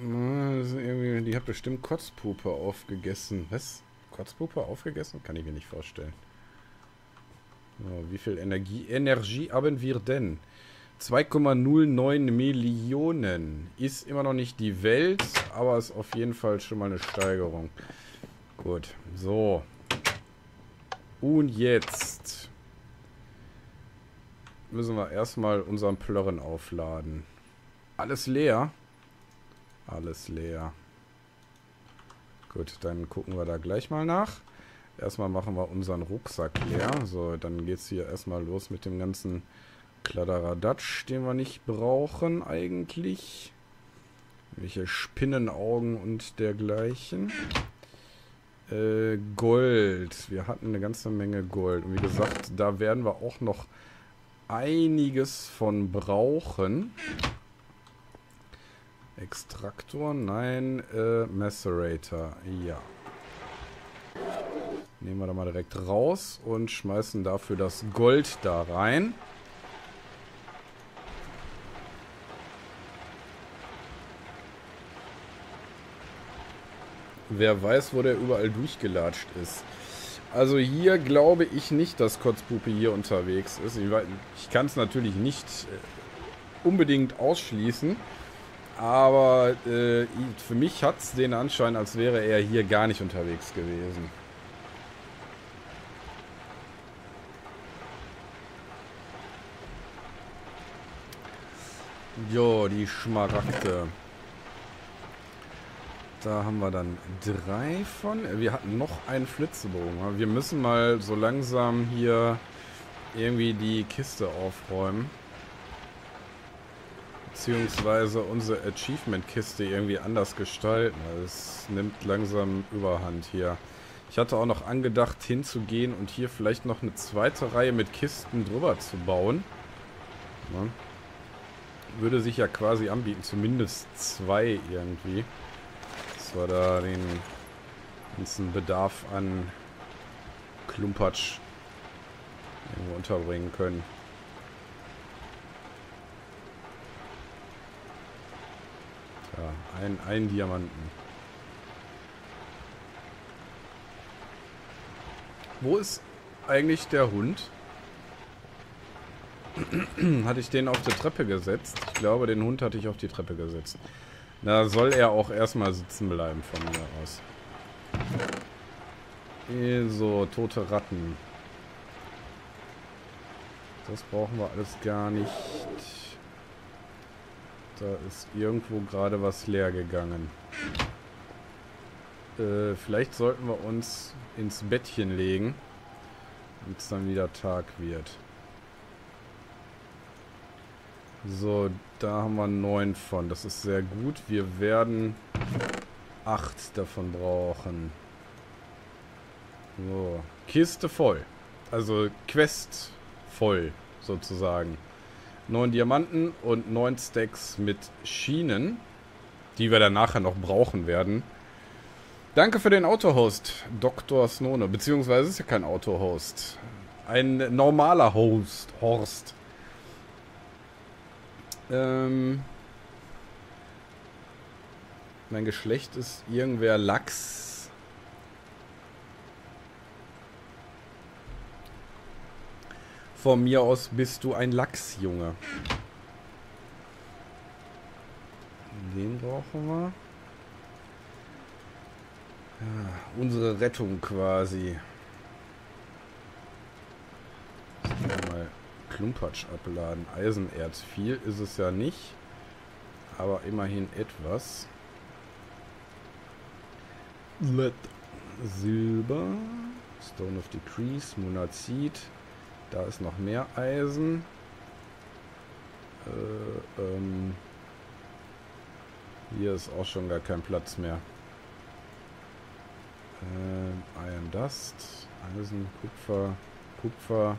die hat bestimmt Kotzpuppe aufgegessen. Was? Kotzpuppe aufgegessen? Kann ich mir nicht vorstellen. So, wie viel Energie, Energie haben wir denn? 2,09 Millionen. Ist immer noch nicht die Welt, aber ist auf jeden Fall schon mal eine Steigerung. Gut, so. Und jetzt müssen wir erstmal unseren Plörren aufladen. Alles leer. Alles leer. Gut, dann gucken wir da gleich mal nach. Erstmal machen wir unseren Rucksack leer. So, dann geht es hier erstmal los mit dem ganzen Kladderadatsch, den wir nicht brauchen eigentlich. Welche Spinnenaugen und dergleichen. Äh, Gold. Wir hatten eine ganze Menge Gold. Und wie gesagt, da werden wir auch noch einiges von brauchen. Extraktor, nein, äh, Macerator, ja. Nehmen wir da mal direkt raus und schmeißen dafür das Gold da rein. Wer weiß, wo der überall durchgelatscht ist. Also hier glaube ich nicht, dass Kotzpuppe hier unterwegs ist. Ich, ich kann es natürlich nicht äh, unbedingt ausschließen. Aber äh, für mich hat es den Anschein, als wäre er hier gar nicht unterwegs gewesen. Jo, die Schmaragde. Da haben wir dann drei von. Wir hatten noch einen Flitzebogen. Wir müssen mal so langsam hier irgendwie die Kiste aufräumen. Beziehungsweise unsere Achievement-Kiste irgendwie anders gestalten. Es nimmt langsam Überhand hier. Ich hatte auch noch angedacht hinzugehen und hier vielleicht noch eine zweite Reihe mit Kisten drüber zu bauen. Würde sich ja quasi anbieten, zumindest zwei irgendwie dass wir da den ganzen Bedarf an Klumpatsch irgendwo unterbringen können. Tja, ein, ein Diamanten. Wo ist eigentlich der Hund? hatte ich den auf die Treppe gesetzt? Ich glaube, den Hund hatte ich auf die Treppe gesetzt. Da soll er auch erstmal sitzen bleiben von mir aus. So, tote Ratten. Das brauchen wir alles gar nicht. Da ist irgendwo gerade was leer gegangen. Äh, vielleicht sollten wir uns ins Bettchen legen, wenn es dann wieder Tag wird. So, da haben wir neun von. Das ist sehr gut. Wir werden acht davon brauchen. So, Kiste voll. Also Quest voll, sozusagen. Neun Diamanten und neun Stacks mit Schienen, die wir dann nachher noch brauchen werden. Danke für den Autohost, Dr. Snone. Beziehungsweise ist ja kein Autohost. Ein normaler Host, Horst. Ähm, mein Geschlecht ist irgendwer Lachs. Von mir aus bist du ein Lachsjunge. Den brauchen wir. Ja, unsere Rettung quasi. Mal Klumpatsch abladen. Eisenerz viel ist es ja nicht. Aber immerhin etwas. Let Silber. Stone of Decrease. Monazit. Da ist noch mehr Eisen. Äh, ähm, hier ist auch schon gar kein Platz mehr. Ähm, Iron Dust, Eisen, Kupfer, Kupfer,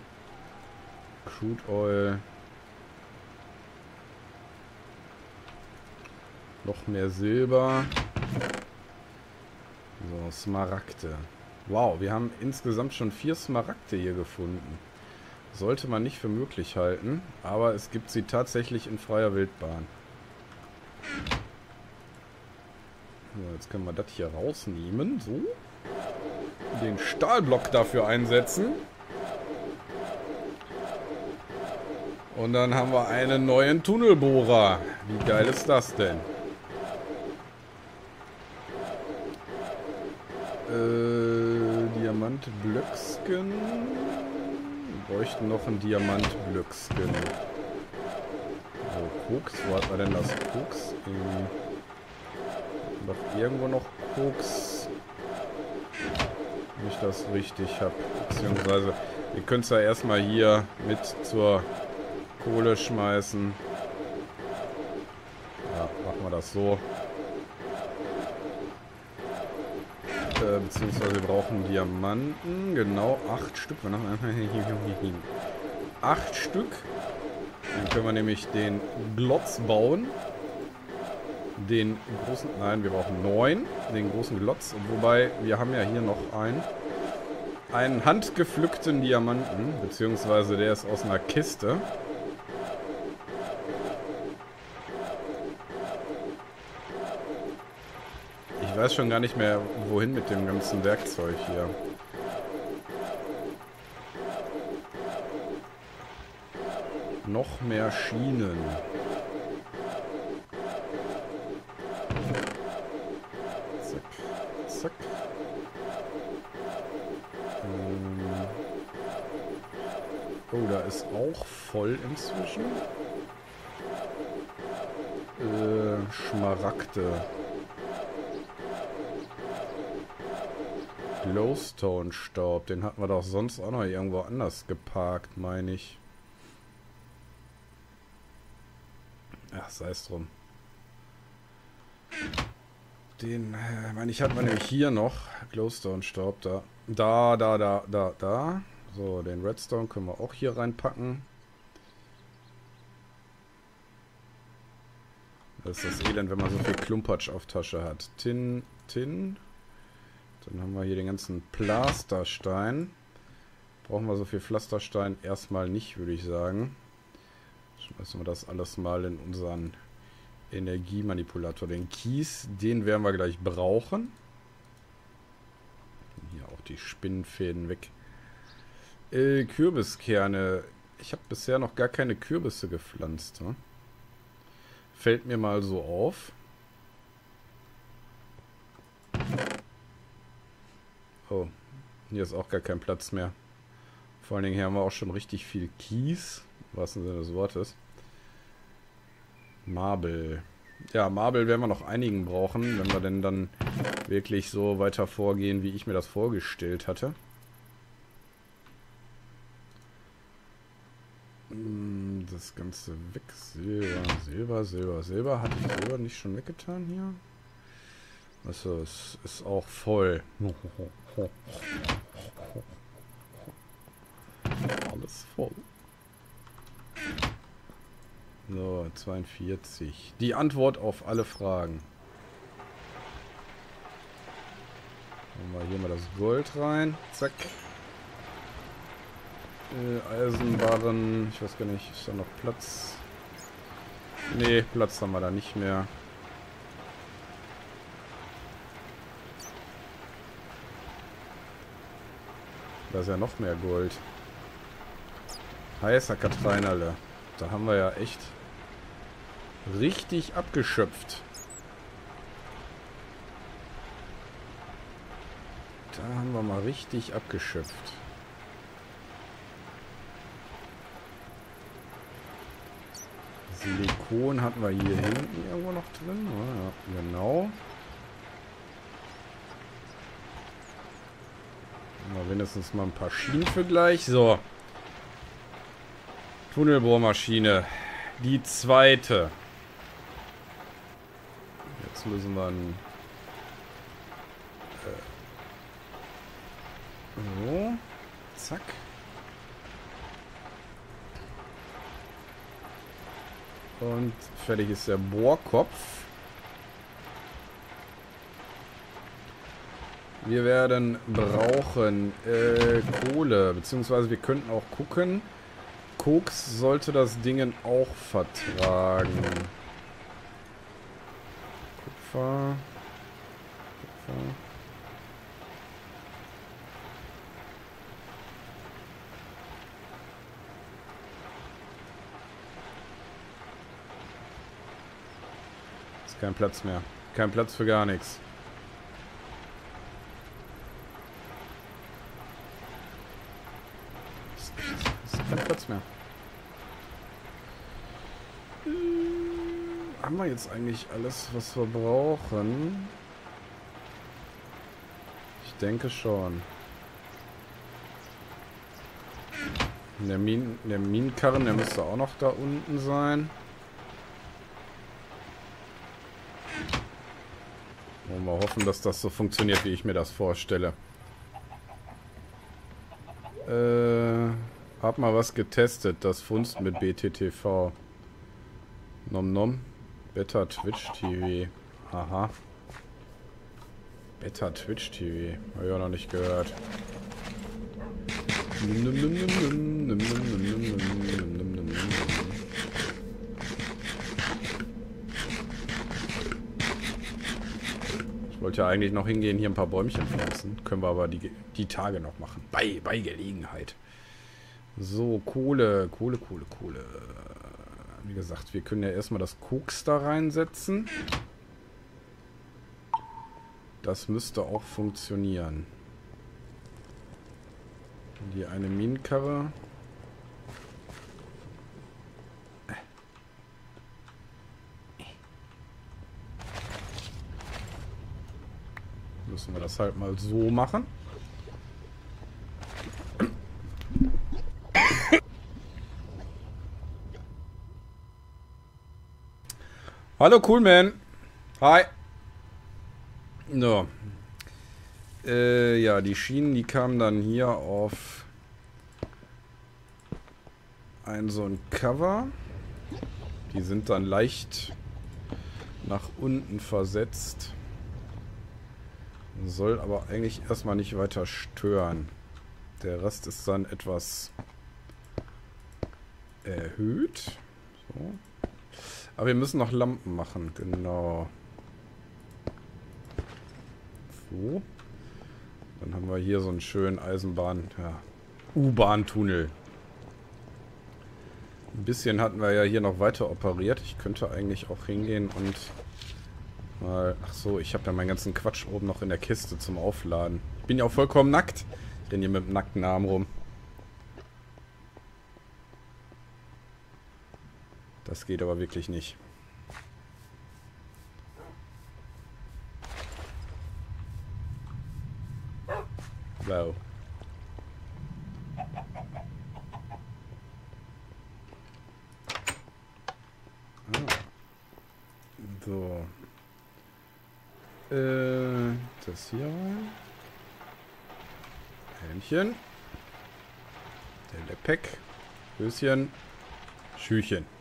Crude Oil. Noch mehr Silber. So, Smaragde. Wow, wir haben insgesamt schon vier Smaragde hier gefunden. Sollte man nicht für möglich halten, aber es gibt sie tatsächlich in freier Wildbahn. So, jetzt können wir das hier rausnehmen. So den Stahlblock dafür einsetzen. Und dann haben wir einen neuen Tunnelbohrer. Wie geil ist das denn? Äh, Diamantblöcksken. Wir bräuchten noch einen Diamantblöcksken. So, Koks. Wo hat man denn das Koks? Äh, noch irgendwo noch Koks wenn ich das richtig habe. Beziehungsweise, wir können es ja erstmal hier mit zur Kohle schmeißen. Ja, machen wir das so. Äh, beziehungsweise wir brauchen Diamanten. Genau, acht Stück. acht Stück. Dann können wir nämlich den Glotz bauen. Den großen, nein, wir brauchen neun. Den großen Glotz. Wobei, wir haben ja hier noch einen. Einen handgepflückten Diamanten. Beziehungsweise der ist aus einer Kiste. Weiß schon gar nicht mehr, wohin mit dem ganzen Werkzeug hier. Noch mehr Schienen. ist auch voll inzwischen. Äh, Schmaragde. Glowstone-Staub. Den hatten wir doch sonst auch noch irgendwo anders geparkt, meine ich. Ach, sei es drum. Den, äh, meine ich, hatten wir nämlich hier noch. Glowstone-Staub da. Da, da, da, da, da. So, den Redstone können wir auch hier reinpacken. Das ist das Elend, wenn man so viel Klumpatsch auf Tasche hat. Tin, Tin. Dann haben wir hier den ganzen Plasterstein. Brauchen wir so viel Pflasterstein erstmal nicht, würde ich sagen. Schmeißen wir das alles mal in unseren Energiemanipulator. Den Kies, den werden wir gleich brauchen. Hier auch die Spinnenfäden weg. Äh, Kürbiskerne. Ich habe bisher noch gar keine Kürbisse gepflanzt. Ne? Fällt mir mal so auf. Oh, hier ist auch gar kein Platz mehr. Vor allen Dingen hier haben wir auch schon richtig viel Kies. Im wahrsten Sinne des Wortes. Marble. Ja, Marble werden wir noch einigen brauchen, wenn wir denn dann wirklich so weiter vorgehen, wie ich mir das vorgestellt hatte. das Ganze weg. Silber, Silber, Silber, Silber. Hatte ich Silber nicht schon weggetan hier? Also, es ist auch voll. Alles voll. So, 42. Die Antwort auf alle Fragen. Machen wir hier mal das Gold rein. Zack. Äh, Eisenbarren. Ich weiß gar nicht, ist da noch Platz? Nee, Platz haben wir da nicht mehr. Da ist ja noch mehr Gold. Heißer Katreinerle. Da haben wir ja echt richtig abgeschöpft. Da haben wir mal richtig abgeschöpft. Silikon hatten wir hier hinten irgendwo noch drin. Ja, genau. Mal wenigstens mal ein paar Schienen für gleich. So. Tunnelbohrmaschine. Die zweite. Jetzt müssen wir ein... Äh, so. Zack. Und fertig ist der Bohrkopf. Wir werden brauchen äh, Kohle, beziehungsweise wir könnten auch gucken. Koks sollte das Ding auch vertragen. Kupfer. Kupfer. Ist kein Platz mehr. Kein Platz für gar nichts. keinen Platz mehr. Hm, haben wir jetzt eigentlich alles, was wir brauchen? Ich denke schon. Der, Min der Minenkarren, der müsste auch noch da unten sein. Wollen wir hoffen, dass das so funktioniert, wie ich mir das vorstelle. Äh... Hab mal was getestet, das Funst mit BTTV. Nom nom. Better Twitch TV. Aha. Better Twitch TV. Hab ich auch noch nicht gehört. Ich wollte ja eigentlich noch hingehen, hier ein paar Bäumchen pflanzen. Können wir aber die, die Tage noch machen. Bei, bei Gelegenheit. So, Kohle, Kohle, Kohle, Kohle. Wie gesagt, wir können ja erstmal das Koks da reinsetzen. Das müsste auch funktionieren. Die eine Minenkarre. Müssen wir das halt mal so machen. Hallo Coolman. Hi. So. Äh, ja, die Schienen, die kamen dann hier auf ein so ein Cover. Die sind dann leicht nach unten versetzt. Soll aber eigentlich erstmal nicht weiter stören. Der Rest ist dann etwas erhöht. So. Aber wir müssen noch Lampen machen, genau. So. Dann haben wir hier so einen schönen Eisenbahn, ja, U-Bahn-Tunnel. Ein bisschen hatten wir ja hier noch weiter operiert. Ich könnte eigentlich auch hingehen und mal... Ach so, ich habe ja meinen ganzen Quatsch oben noch in der Kiste zum Aufladen. Ich bin ja auch vollkommen nackt. Ich renne hier mit dem nackten Arm rum. Das geht aber wirklich nicht. Wow. Ah. So. Äh, das hier rein. Hähnchen. Der Lepeck. Höschen. Schüchen.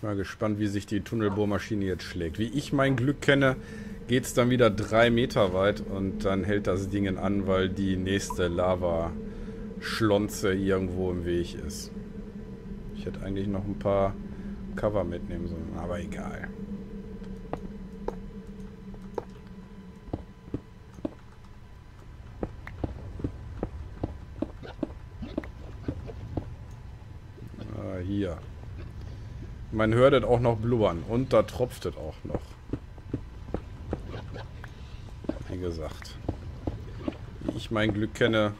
Ich mal gespannt, wie sich die Tunnelbohrmaschine jetzt schlägt. Wie ich mein Glück kenne, geht es dann wieder drei Meter weit und dann hält das Ding an, weil die nächste Lava-Schlonze irgendwo im Weg ist. Ich hätte eigentlich noch ein paar Cover mitnehmen sollen, aber egal. Ah, hier. Man hört es auch noch blubbern und da tropft es auch noch. Wie gesagt. Wie ich mein Glück kenne,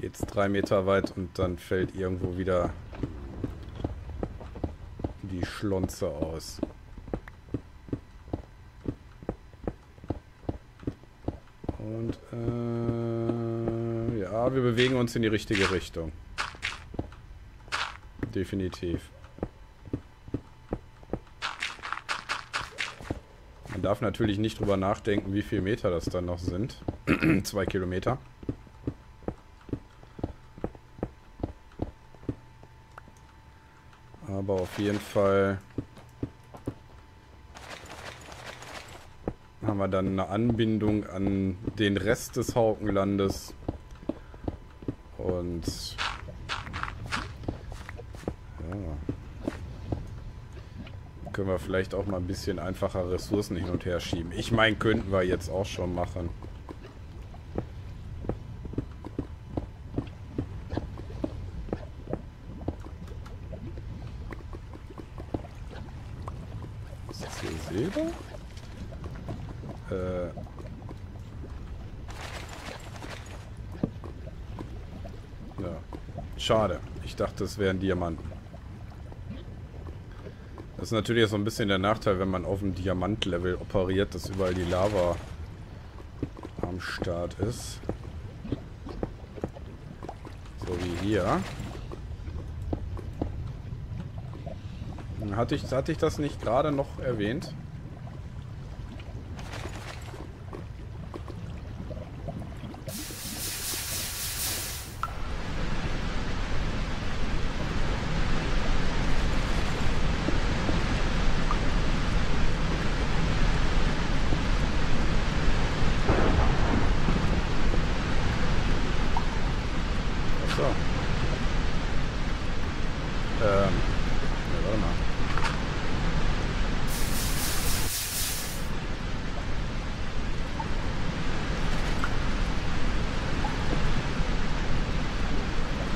geht es drei Meter weit und dann fällt irgendwo wieder die Schlonze aus. Und äh, ja, wir bewegen uns in die richtige Richtung. Definitiv. Man darf natürlich nicht drüber nachdenken, wie viele Meter das dann noch sind. Zwei Kilometer. Aber auf jeden Fall haben wir dann eine Anbindung an den Rest des Haukenlandes. Und können wir vielleicht auch mal ein bisschen einfacher Ressourcen hin und her schieben. Ich meine, könnten wir jetzt auch schon machen. Ist das hier Silber? Äh... Schade. Ich dachte, es wären Diamanten. Ist natürlich so ein bisschen der Nachteil, wenn man auf dem Diamantlevel operiert, dass überall die Lava am Start ist. So wie hier. Hatte ich, hatte ich das nicht gerade noch erwähnt?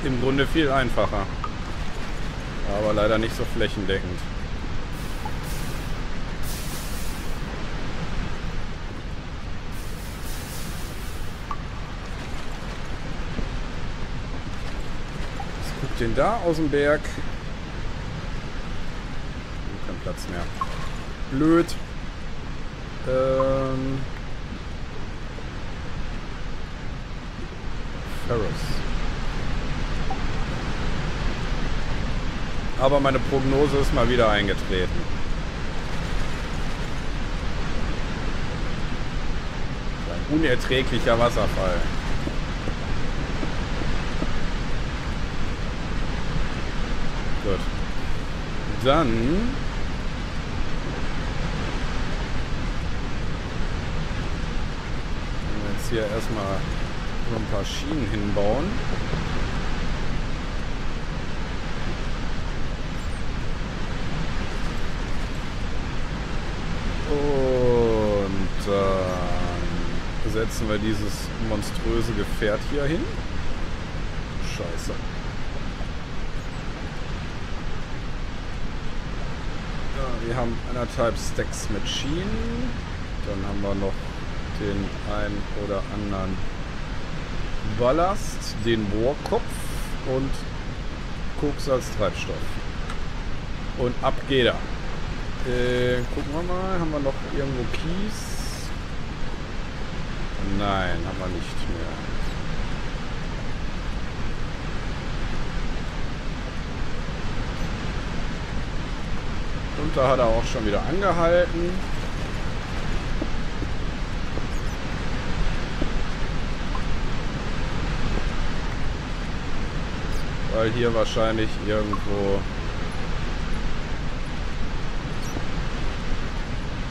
im Grunde viel einfacher. Aber leider nicht so flächendeckend. Was guckt denn da aus dem Berg? Kein Platz mehr. Blöd. Ähm... Ferris. Aber meine Prognose ist mal wieder eingetreten. Ein unerträglicher Wasserfall. Gut. Dann... Jetzt hier erstmal so ein paar Schienen hinbauen. Dann setzen wir dieses monströse Gefährt hier hin. Scheiße. Ja, wir haben anderthalb Stacks mit Schienen. Dann haben wir noch den einen oder anderen Ballast, den Bohrkopf und Koks als Treibstoff. Und ab geht er. Äh, gucken wir mal. Haben wir noch irgendwo Kies? Nein, haben wir nicht mehr. Und da hat er auch schon wieder angehalten. Weil hier wahrscheinlich irgendwo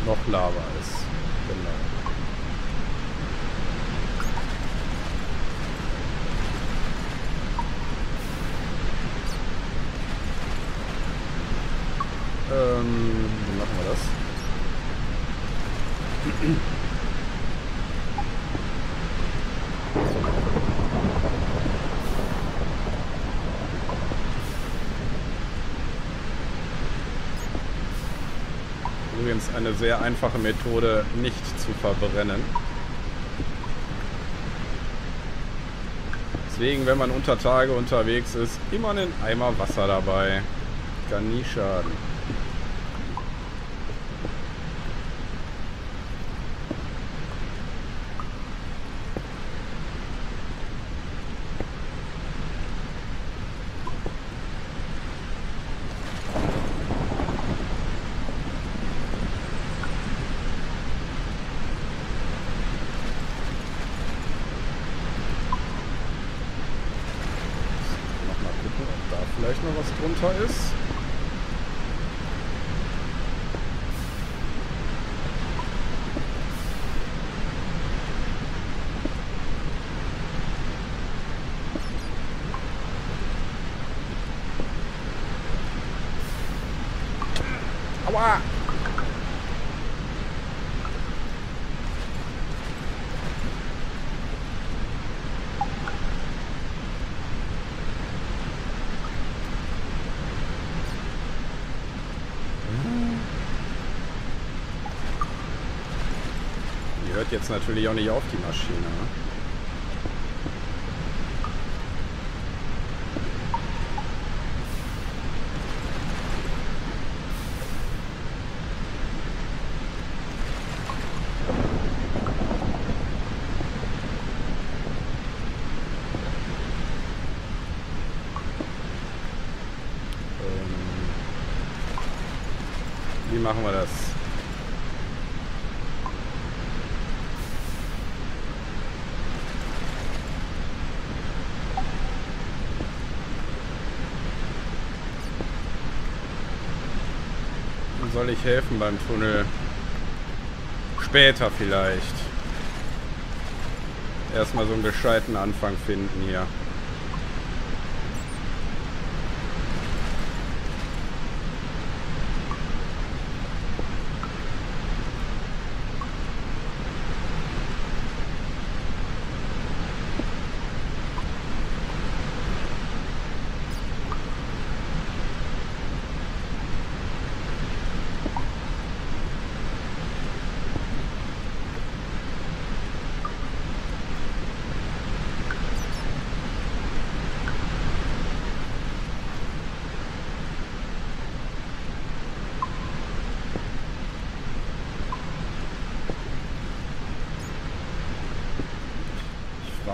noch Lava ist. Genau. Ähm, wie machen wir das? Übrigens eine sehr einfache Methode, nicht zu verbrennen. Deswegen, wenn man unter Tage unterwegs ist, immer einen Eimer Wasser dabei. Kann nie schaden. vielleicht noch was drunter ist. Aua! hört jetzt natürlich auch nicht auf, die Maschine. Ne? Ähm, wie machen wir das? soll ich helfen beim Tunnel? Später vielleicht. Erstmal so einen gescheiten Anfang finden hier.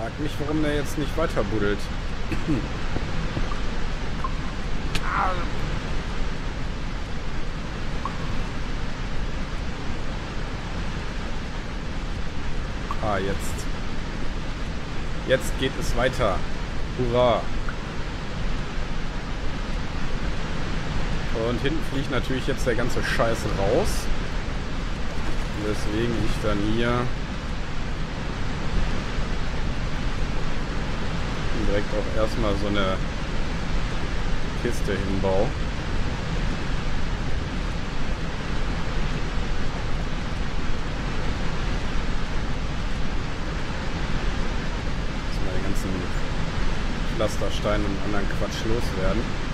frag mich, warum der jetzt nicht weiter buddelt. ah, jetzt. Jetzt geht es weiter. Hurra. Und hinten fliegt natürlich jetzt der ganze Scheiß raus. Deswegen ich dann hier direkt auch erstmal so eine Kiste hinbaue. Dass den ganzen Pflasterstein und anderen Quatsch loswerden.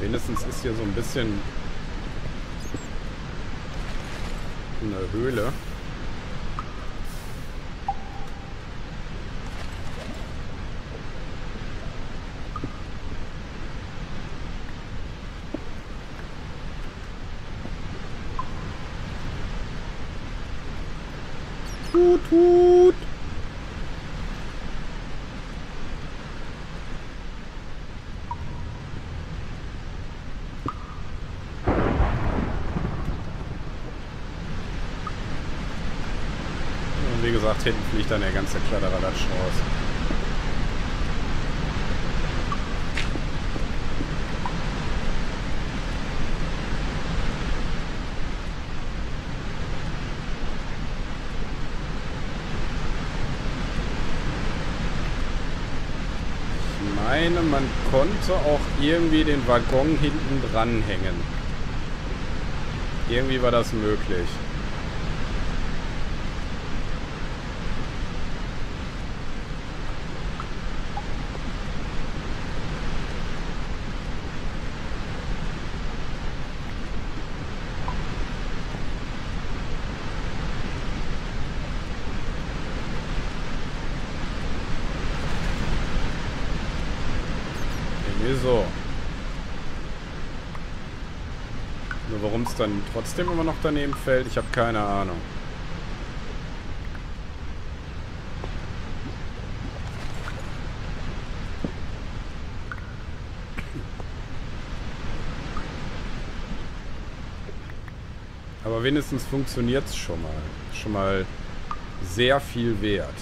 Wenigstens ist hier so ein bisschen eine Höhle. Hut, Hut. Und wie gesagt, hinten fliegt dann der ganze Kladderadatsch raus. Ich meine, man konnte auch irgendwie den Waggon hinten dranhängen. Irgendwie war das möglich. Irgendwie so. Nur warum dann trotzdem immer noch daneben fällt, ich habe keine Ahnung. Aber wenigstens funktioniert es schon mal. Schon mal sehr viel wert.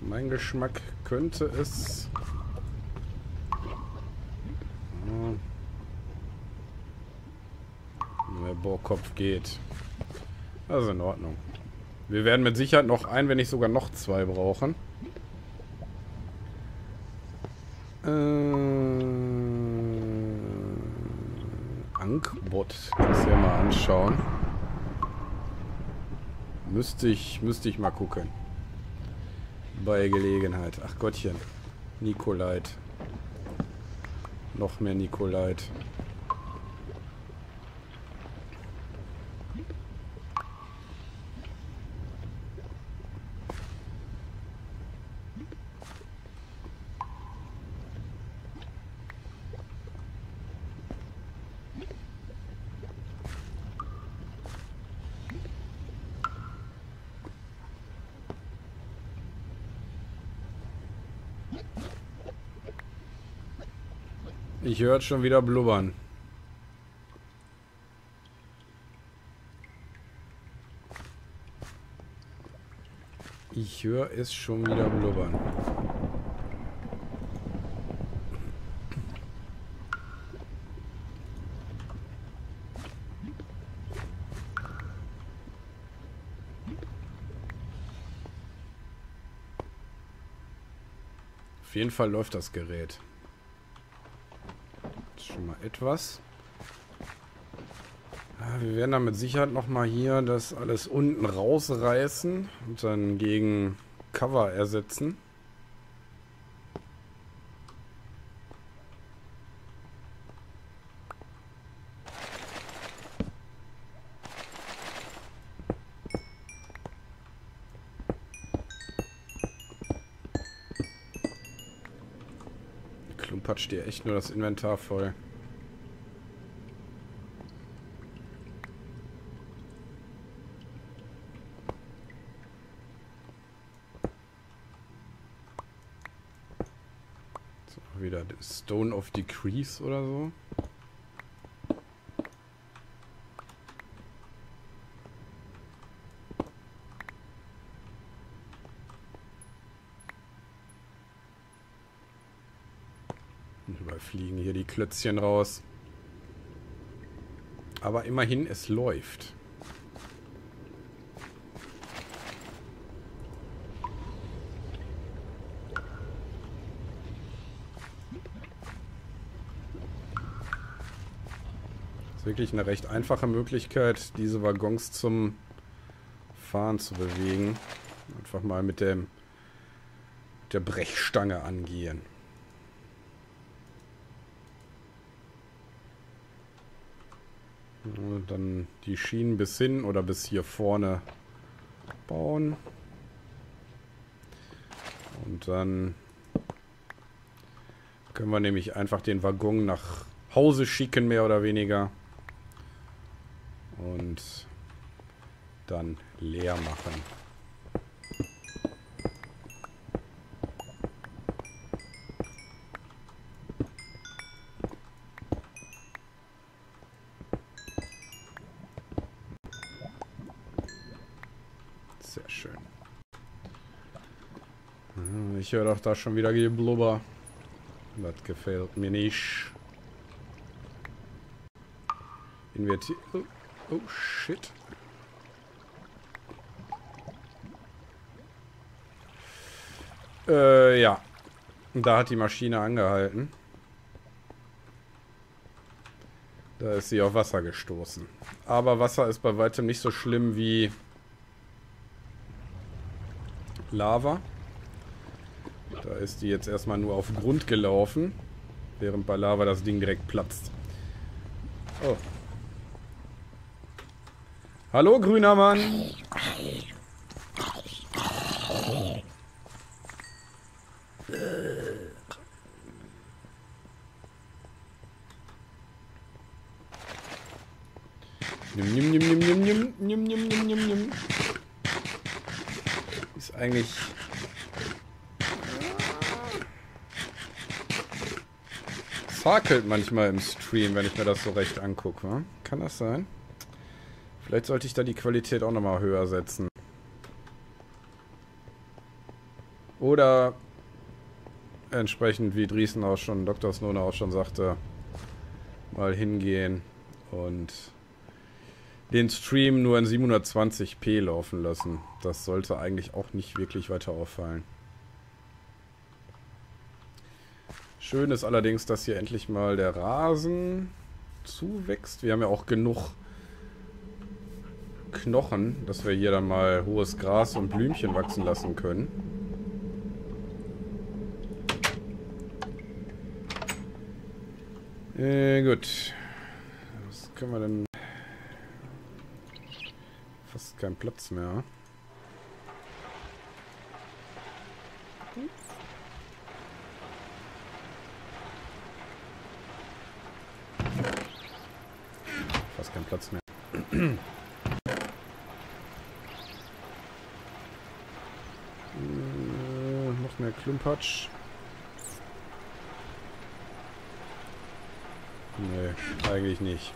Für meinen Geschmack könnte es... Nur Der Bohrkopf geht. Das ist in Ordnung. Wir werden mit Sicherheit noch ein, wenn nicht sogar noch zwei brauchen. Äh, Ankbot. Kannst du ja mal anschauen. Müsste ich, müsste ich mal gucken. Bei Gelegenheit. Ach Gottchen. Nikolait. Noch mehr Nikolait. Ich höre schon wieder blubbern. Ich höre es schon wieder blubbern. Auf jeden Fall läuft das Gerät. Das ist schon mal etwas. Wir werden dann mit Sicherheit nochmal hier das alles unten rausreißen und dann gegen Cover ersetzen. Klumpatscht dir echt nur das Inventar voll. So, wieder Stone of Decrease oder so. Und Überall fliegen hier die Klötzchen raus. Aber immerhin, es läuft. Wirklich eine recht einfache Möglichkeit, diese Waggons zum Fahren zu bewegen. Einfach mal mit dem der Brechstange angehen. Dann die Schienen bis hin oder bis hier vorne bauen. Und dann können wir nämlich einfach den Waggon nach Hause schicken, mehr oder weniger. Und dann leer machen. Sehr schön. Ah, ich höre doch da schon wieder Geblubber. Das gefällt mir nicht. Invertier... Oh, shit. Äh, ja. Da hat die Maschine angehalten. Da ist sie auf Wasser gestoßen. Aber Wasser ist bei weitem nicht so schlimm wie Lava. Da ist die jetzt erstmal nur auf Grund gelaufen, während bei Lava das Ding direkt platzt. Oh. Hallo, grüner Mann. Nimm, nimm, nimm, nimm, nimm, nimm, nimm, nimm, nimm, nimm, nimm. Ist eigentlich... Es hakelt manchmal im Stream, wenn ich mir das so recht angucke? Kann das sein? Vielleicht sollte ich da die Qualität auch nochmal höher setzen. Oder entsprechend, wie Driesen auch schon, Dr. Snowner auch schon sagte, mal hingehen und den Stream nur in 720p laufen lassen. Das sollte eigentlich auch nicht wirklich weiter auffallen. Schön ist allerdings, dass hier endlich mal der Rasen zuwächst. Wir haben ja auch genug Knochen, dass wir hier dann mal hohes Gras und Blümchen wachsen lassen können. Äh, gut. Was können wir denn... Fast kein Platz mehr. Fast kein Platz mehr. äh, Klumpatsch. Nee, eigentlich nicht.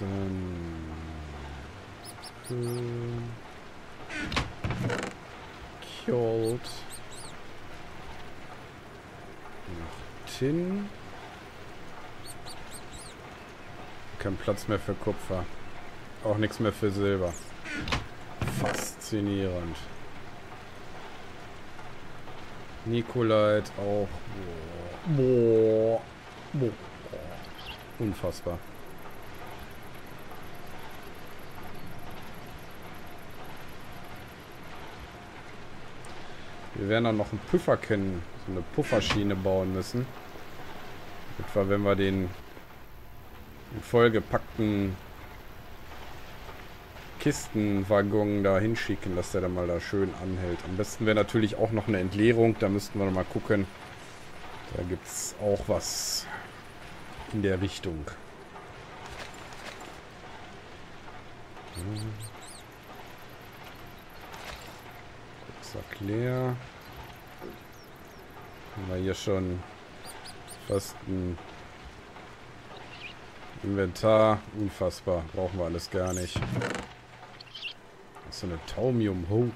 Dann... Äh, killed. Noch Tin. Kein Platz mehr für Kupfer. Auch nichts mehr für Silber. Faszinierend. Nikolait auch. Boah. Boah. Unfassbar. Wir werden dann noch einen Puffer kennen, so eine Pufferschiene bauen müssen. Etwa wenn wir den vollgepackten Kistenwaggon da hinschicken, dass der dann mal da schön anhält. Am besten wäre natürlich auch noch eine Entleerung, da müssten wir noch mal gucken. Da gibt es auch was in der Richtung. Rucksack leer. Haben wir hier schon fast ein Inventar. Unfassbar. Brauchen wir alles gar nicht. So eine Taumium. Ho.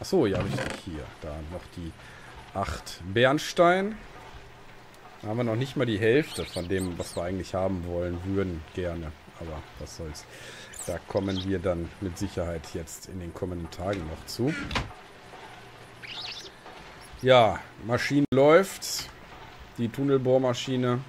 Achso, ja, richtig. Hier. Da noch die 8 Bernstein. Da haben wir noch nicht mal die Hälfte von dem, was wir eigentlich haben wollen würden. Gerne. Aber was soll's. Da kommen wir dann mit Sicherheit jetzt in den kommenden Tagen noch zu. Ja, Maschine läuft. Die Tunnelbohrmaschine.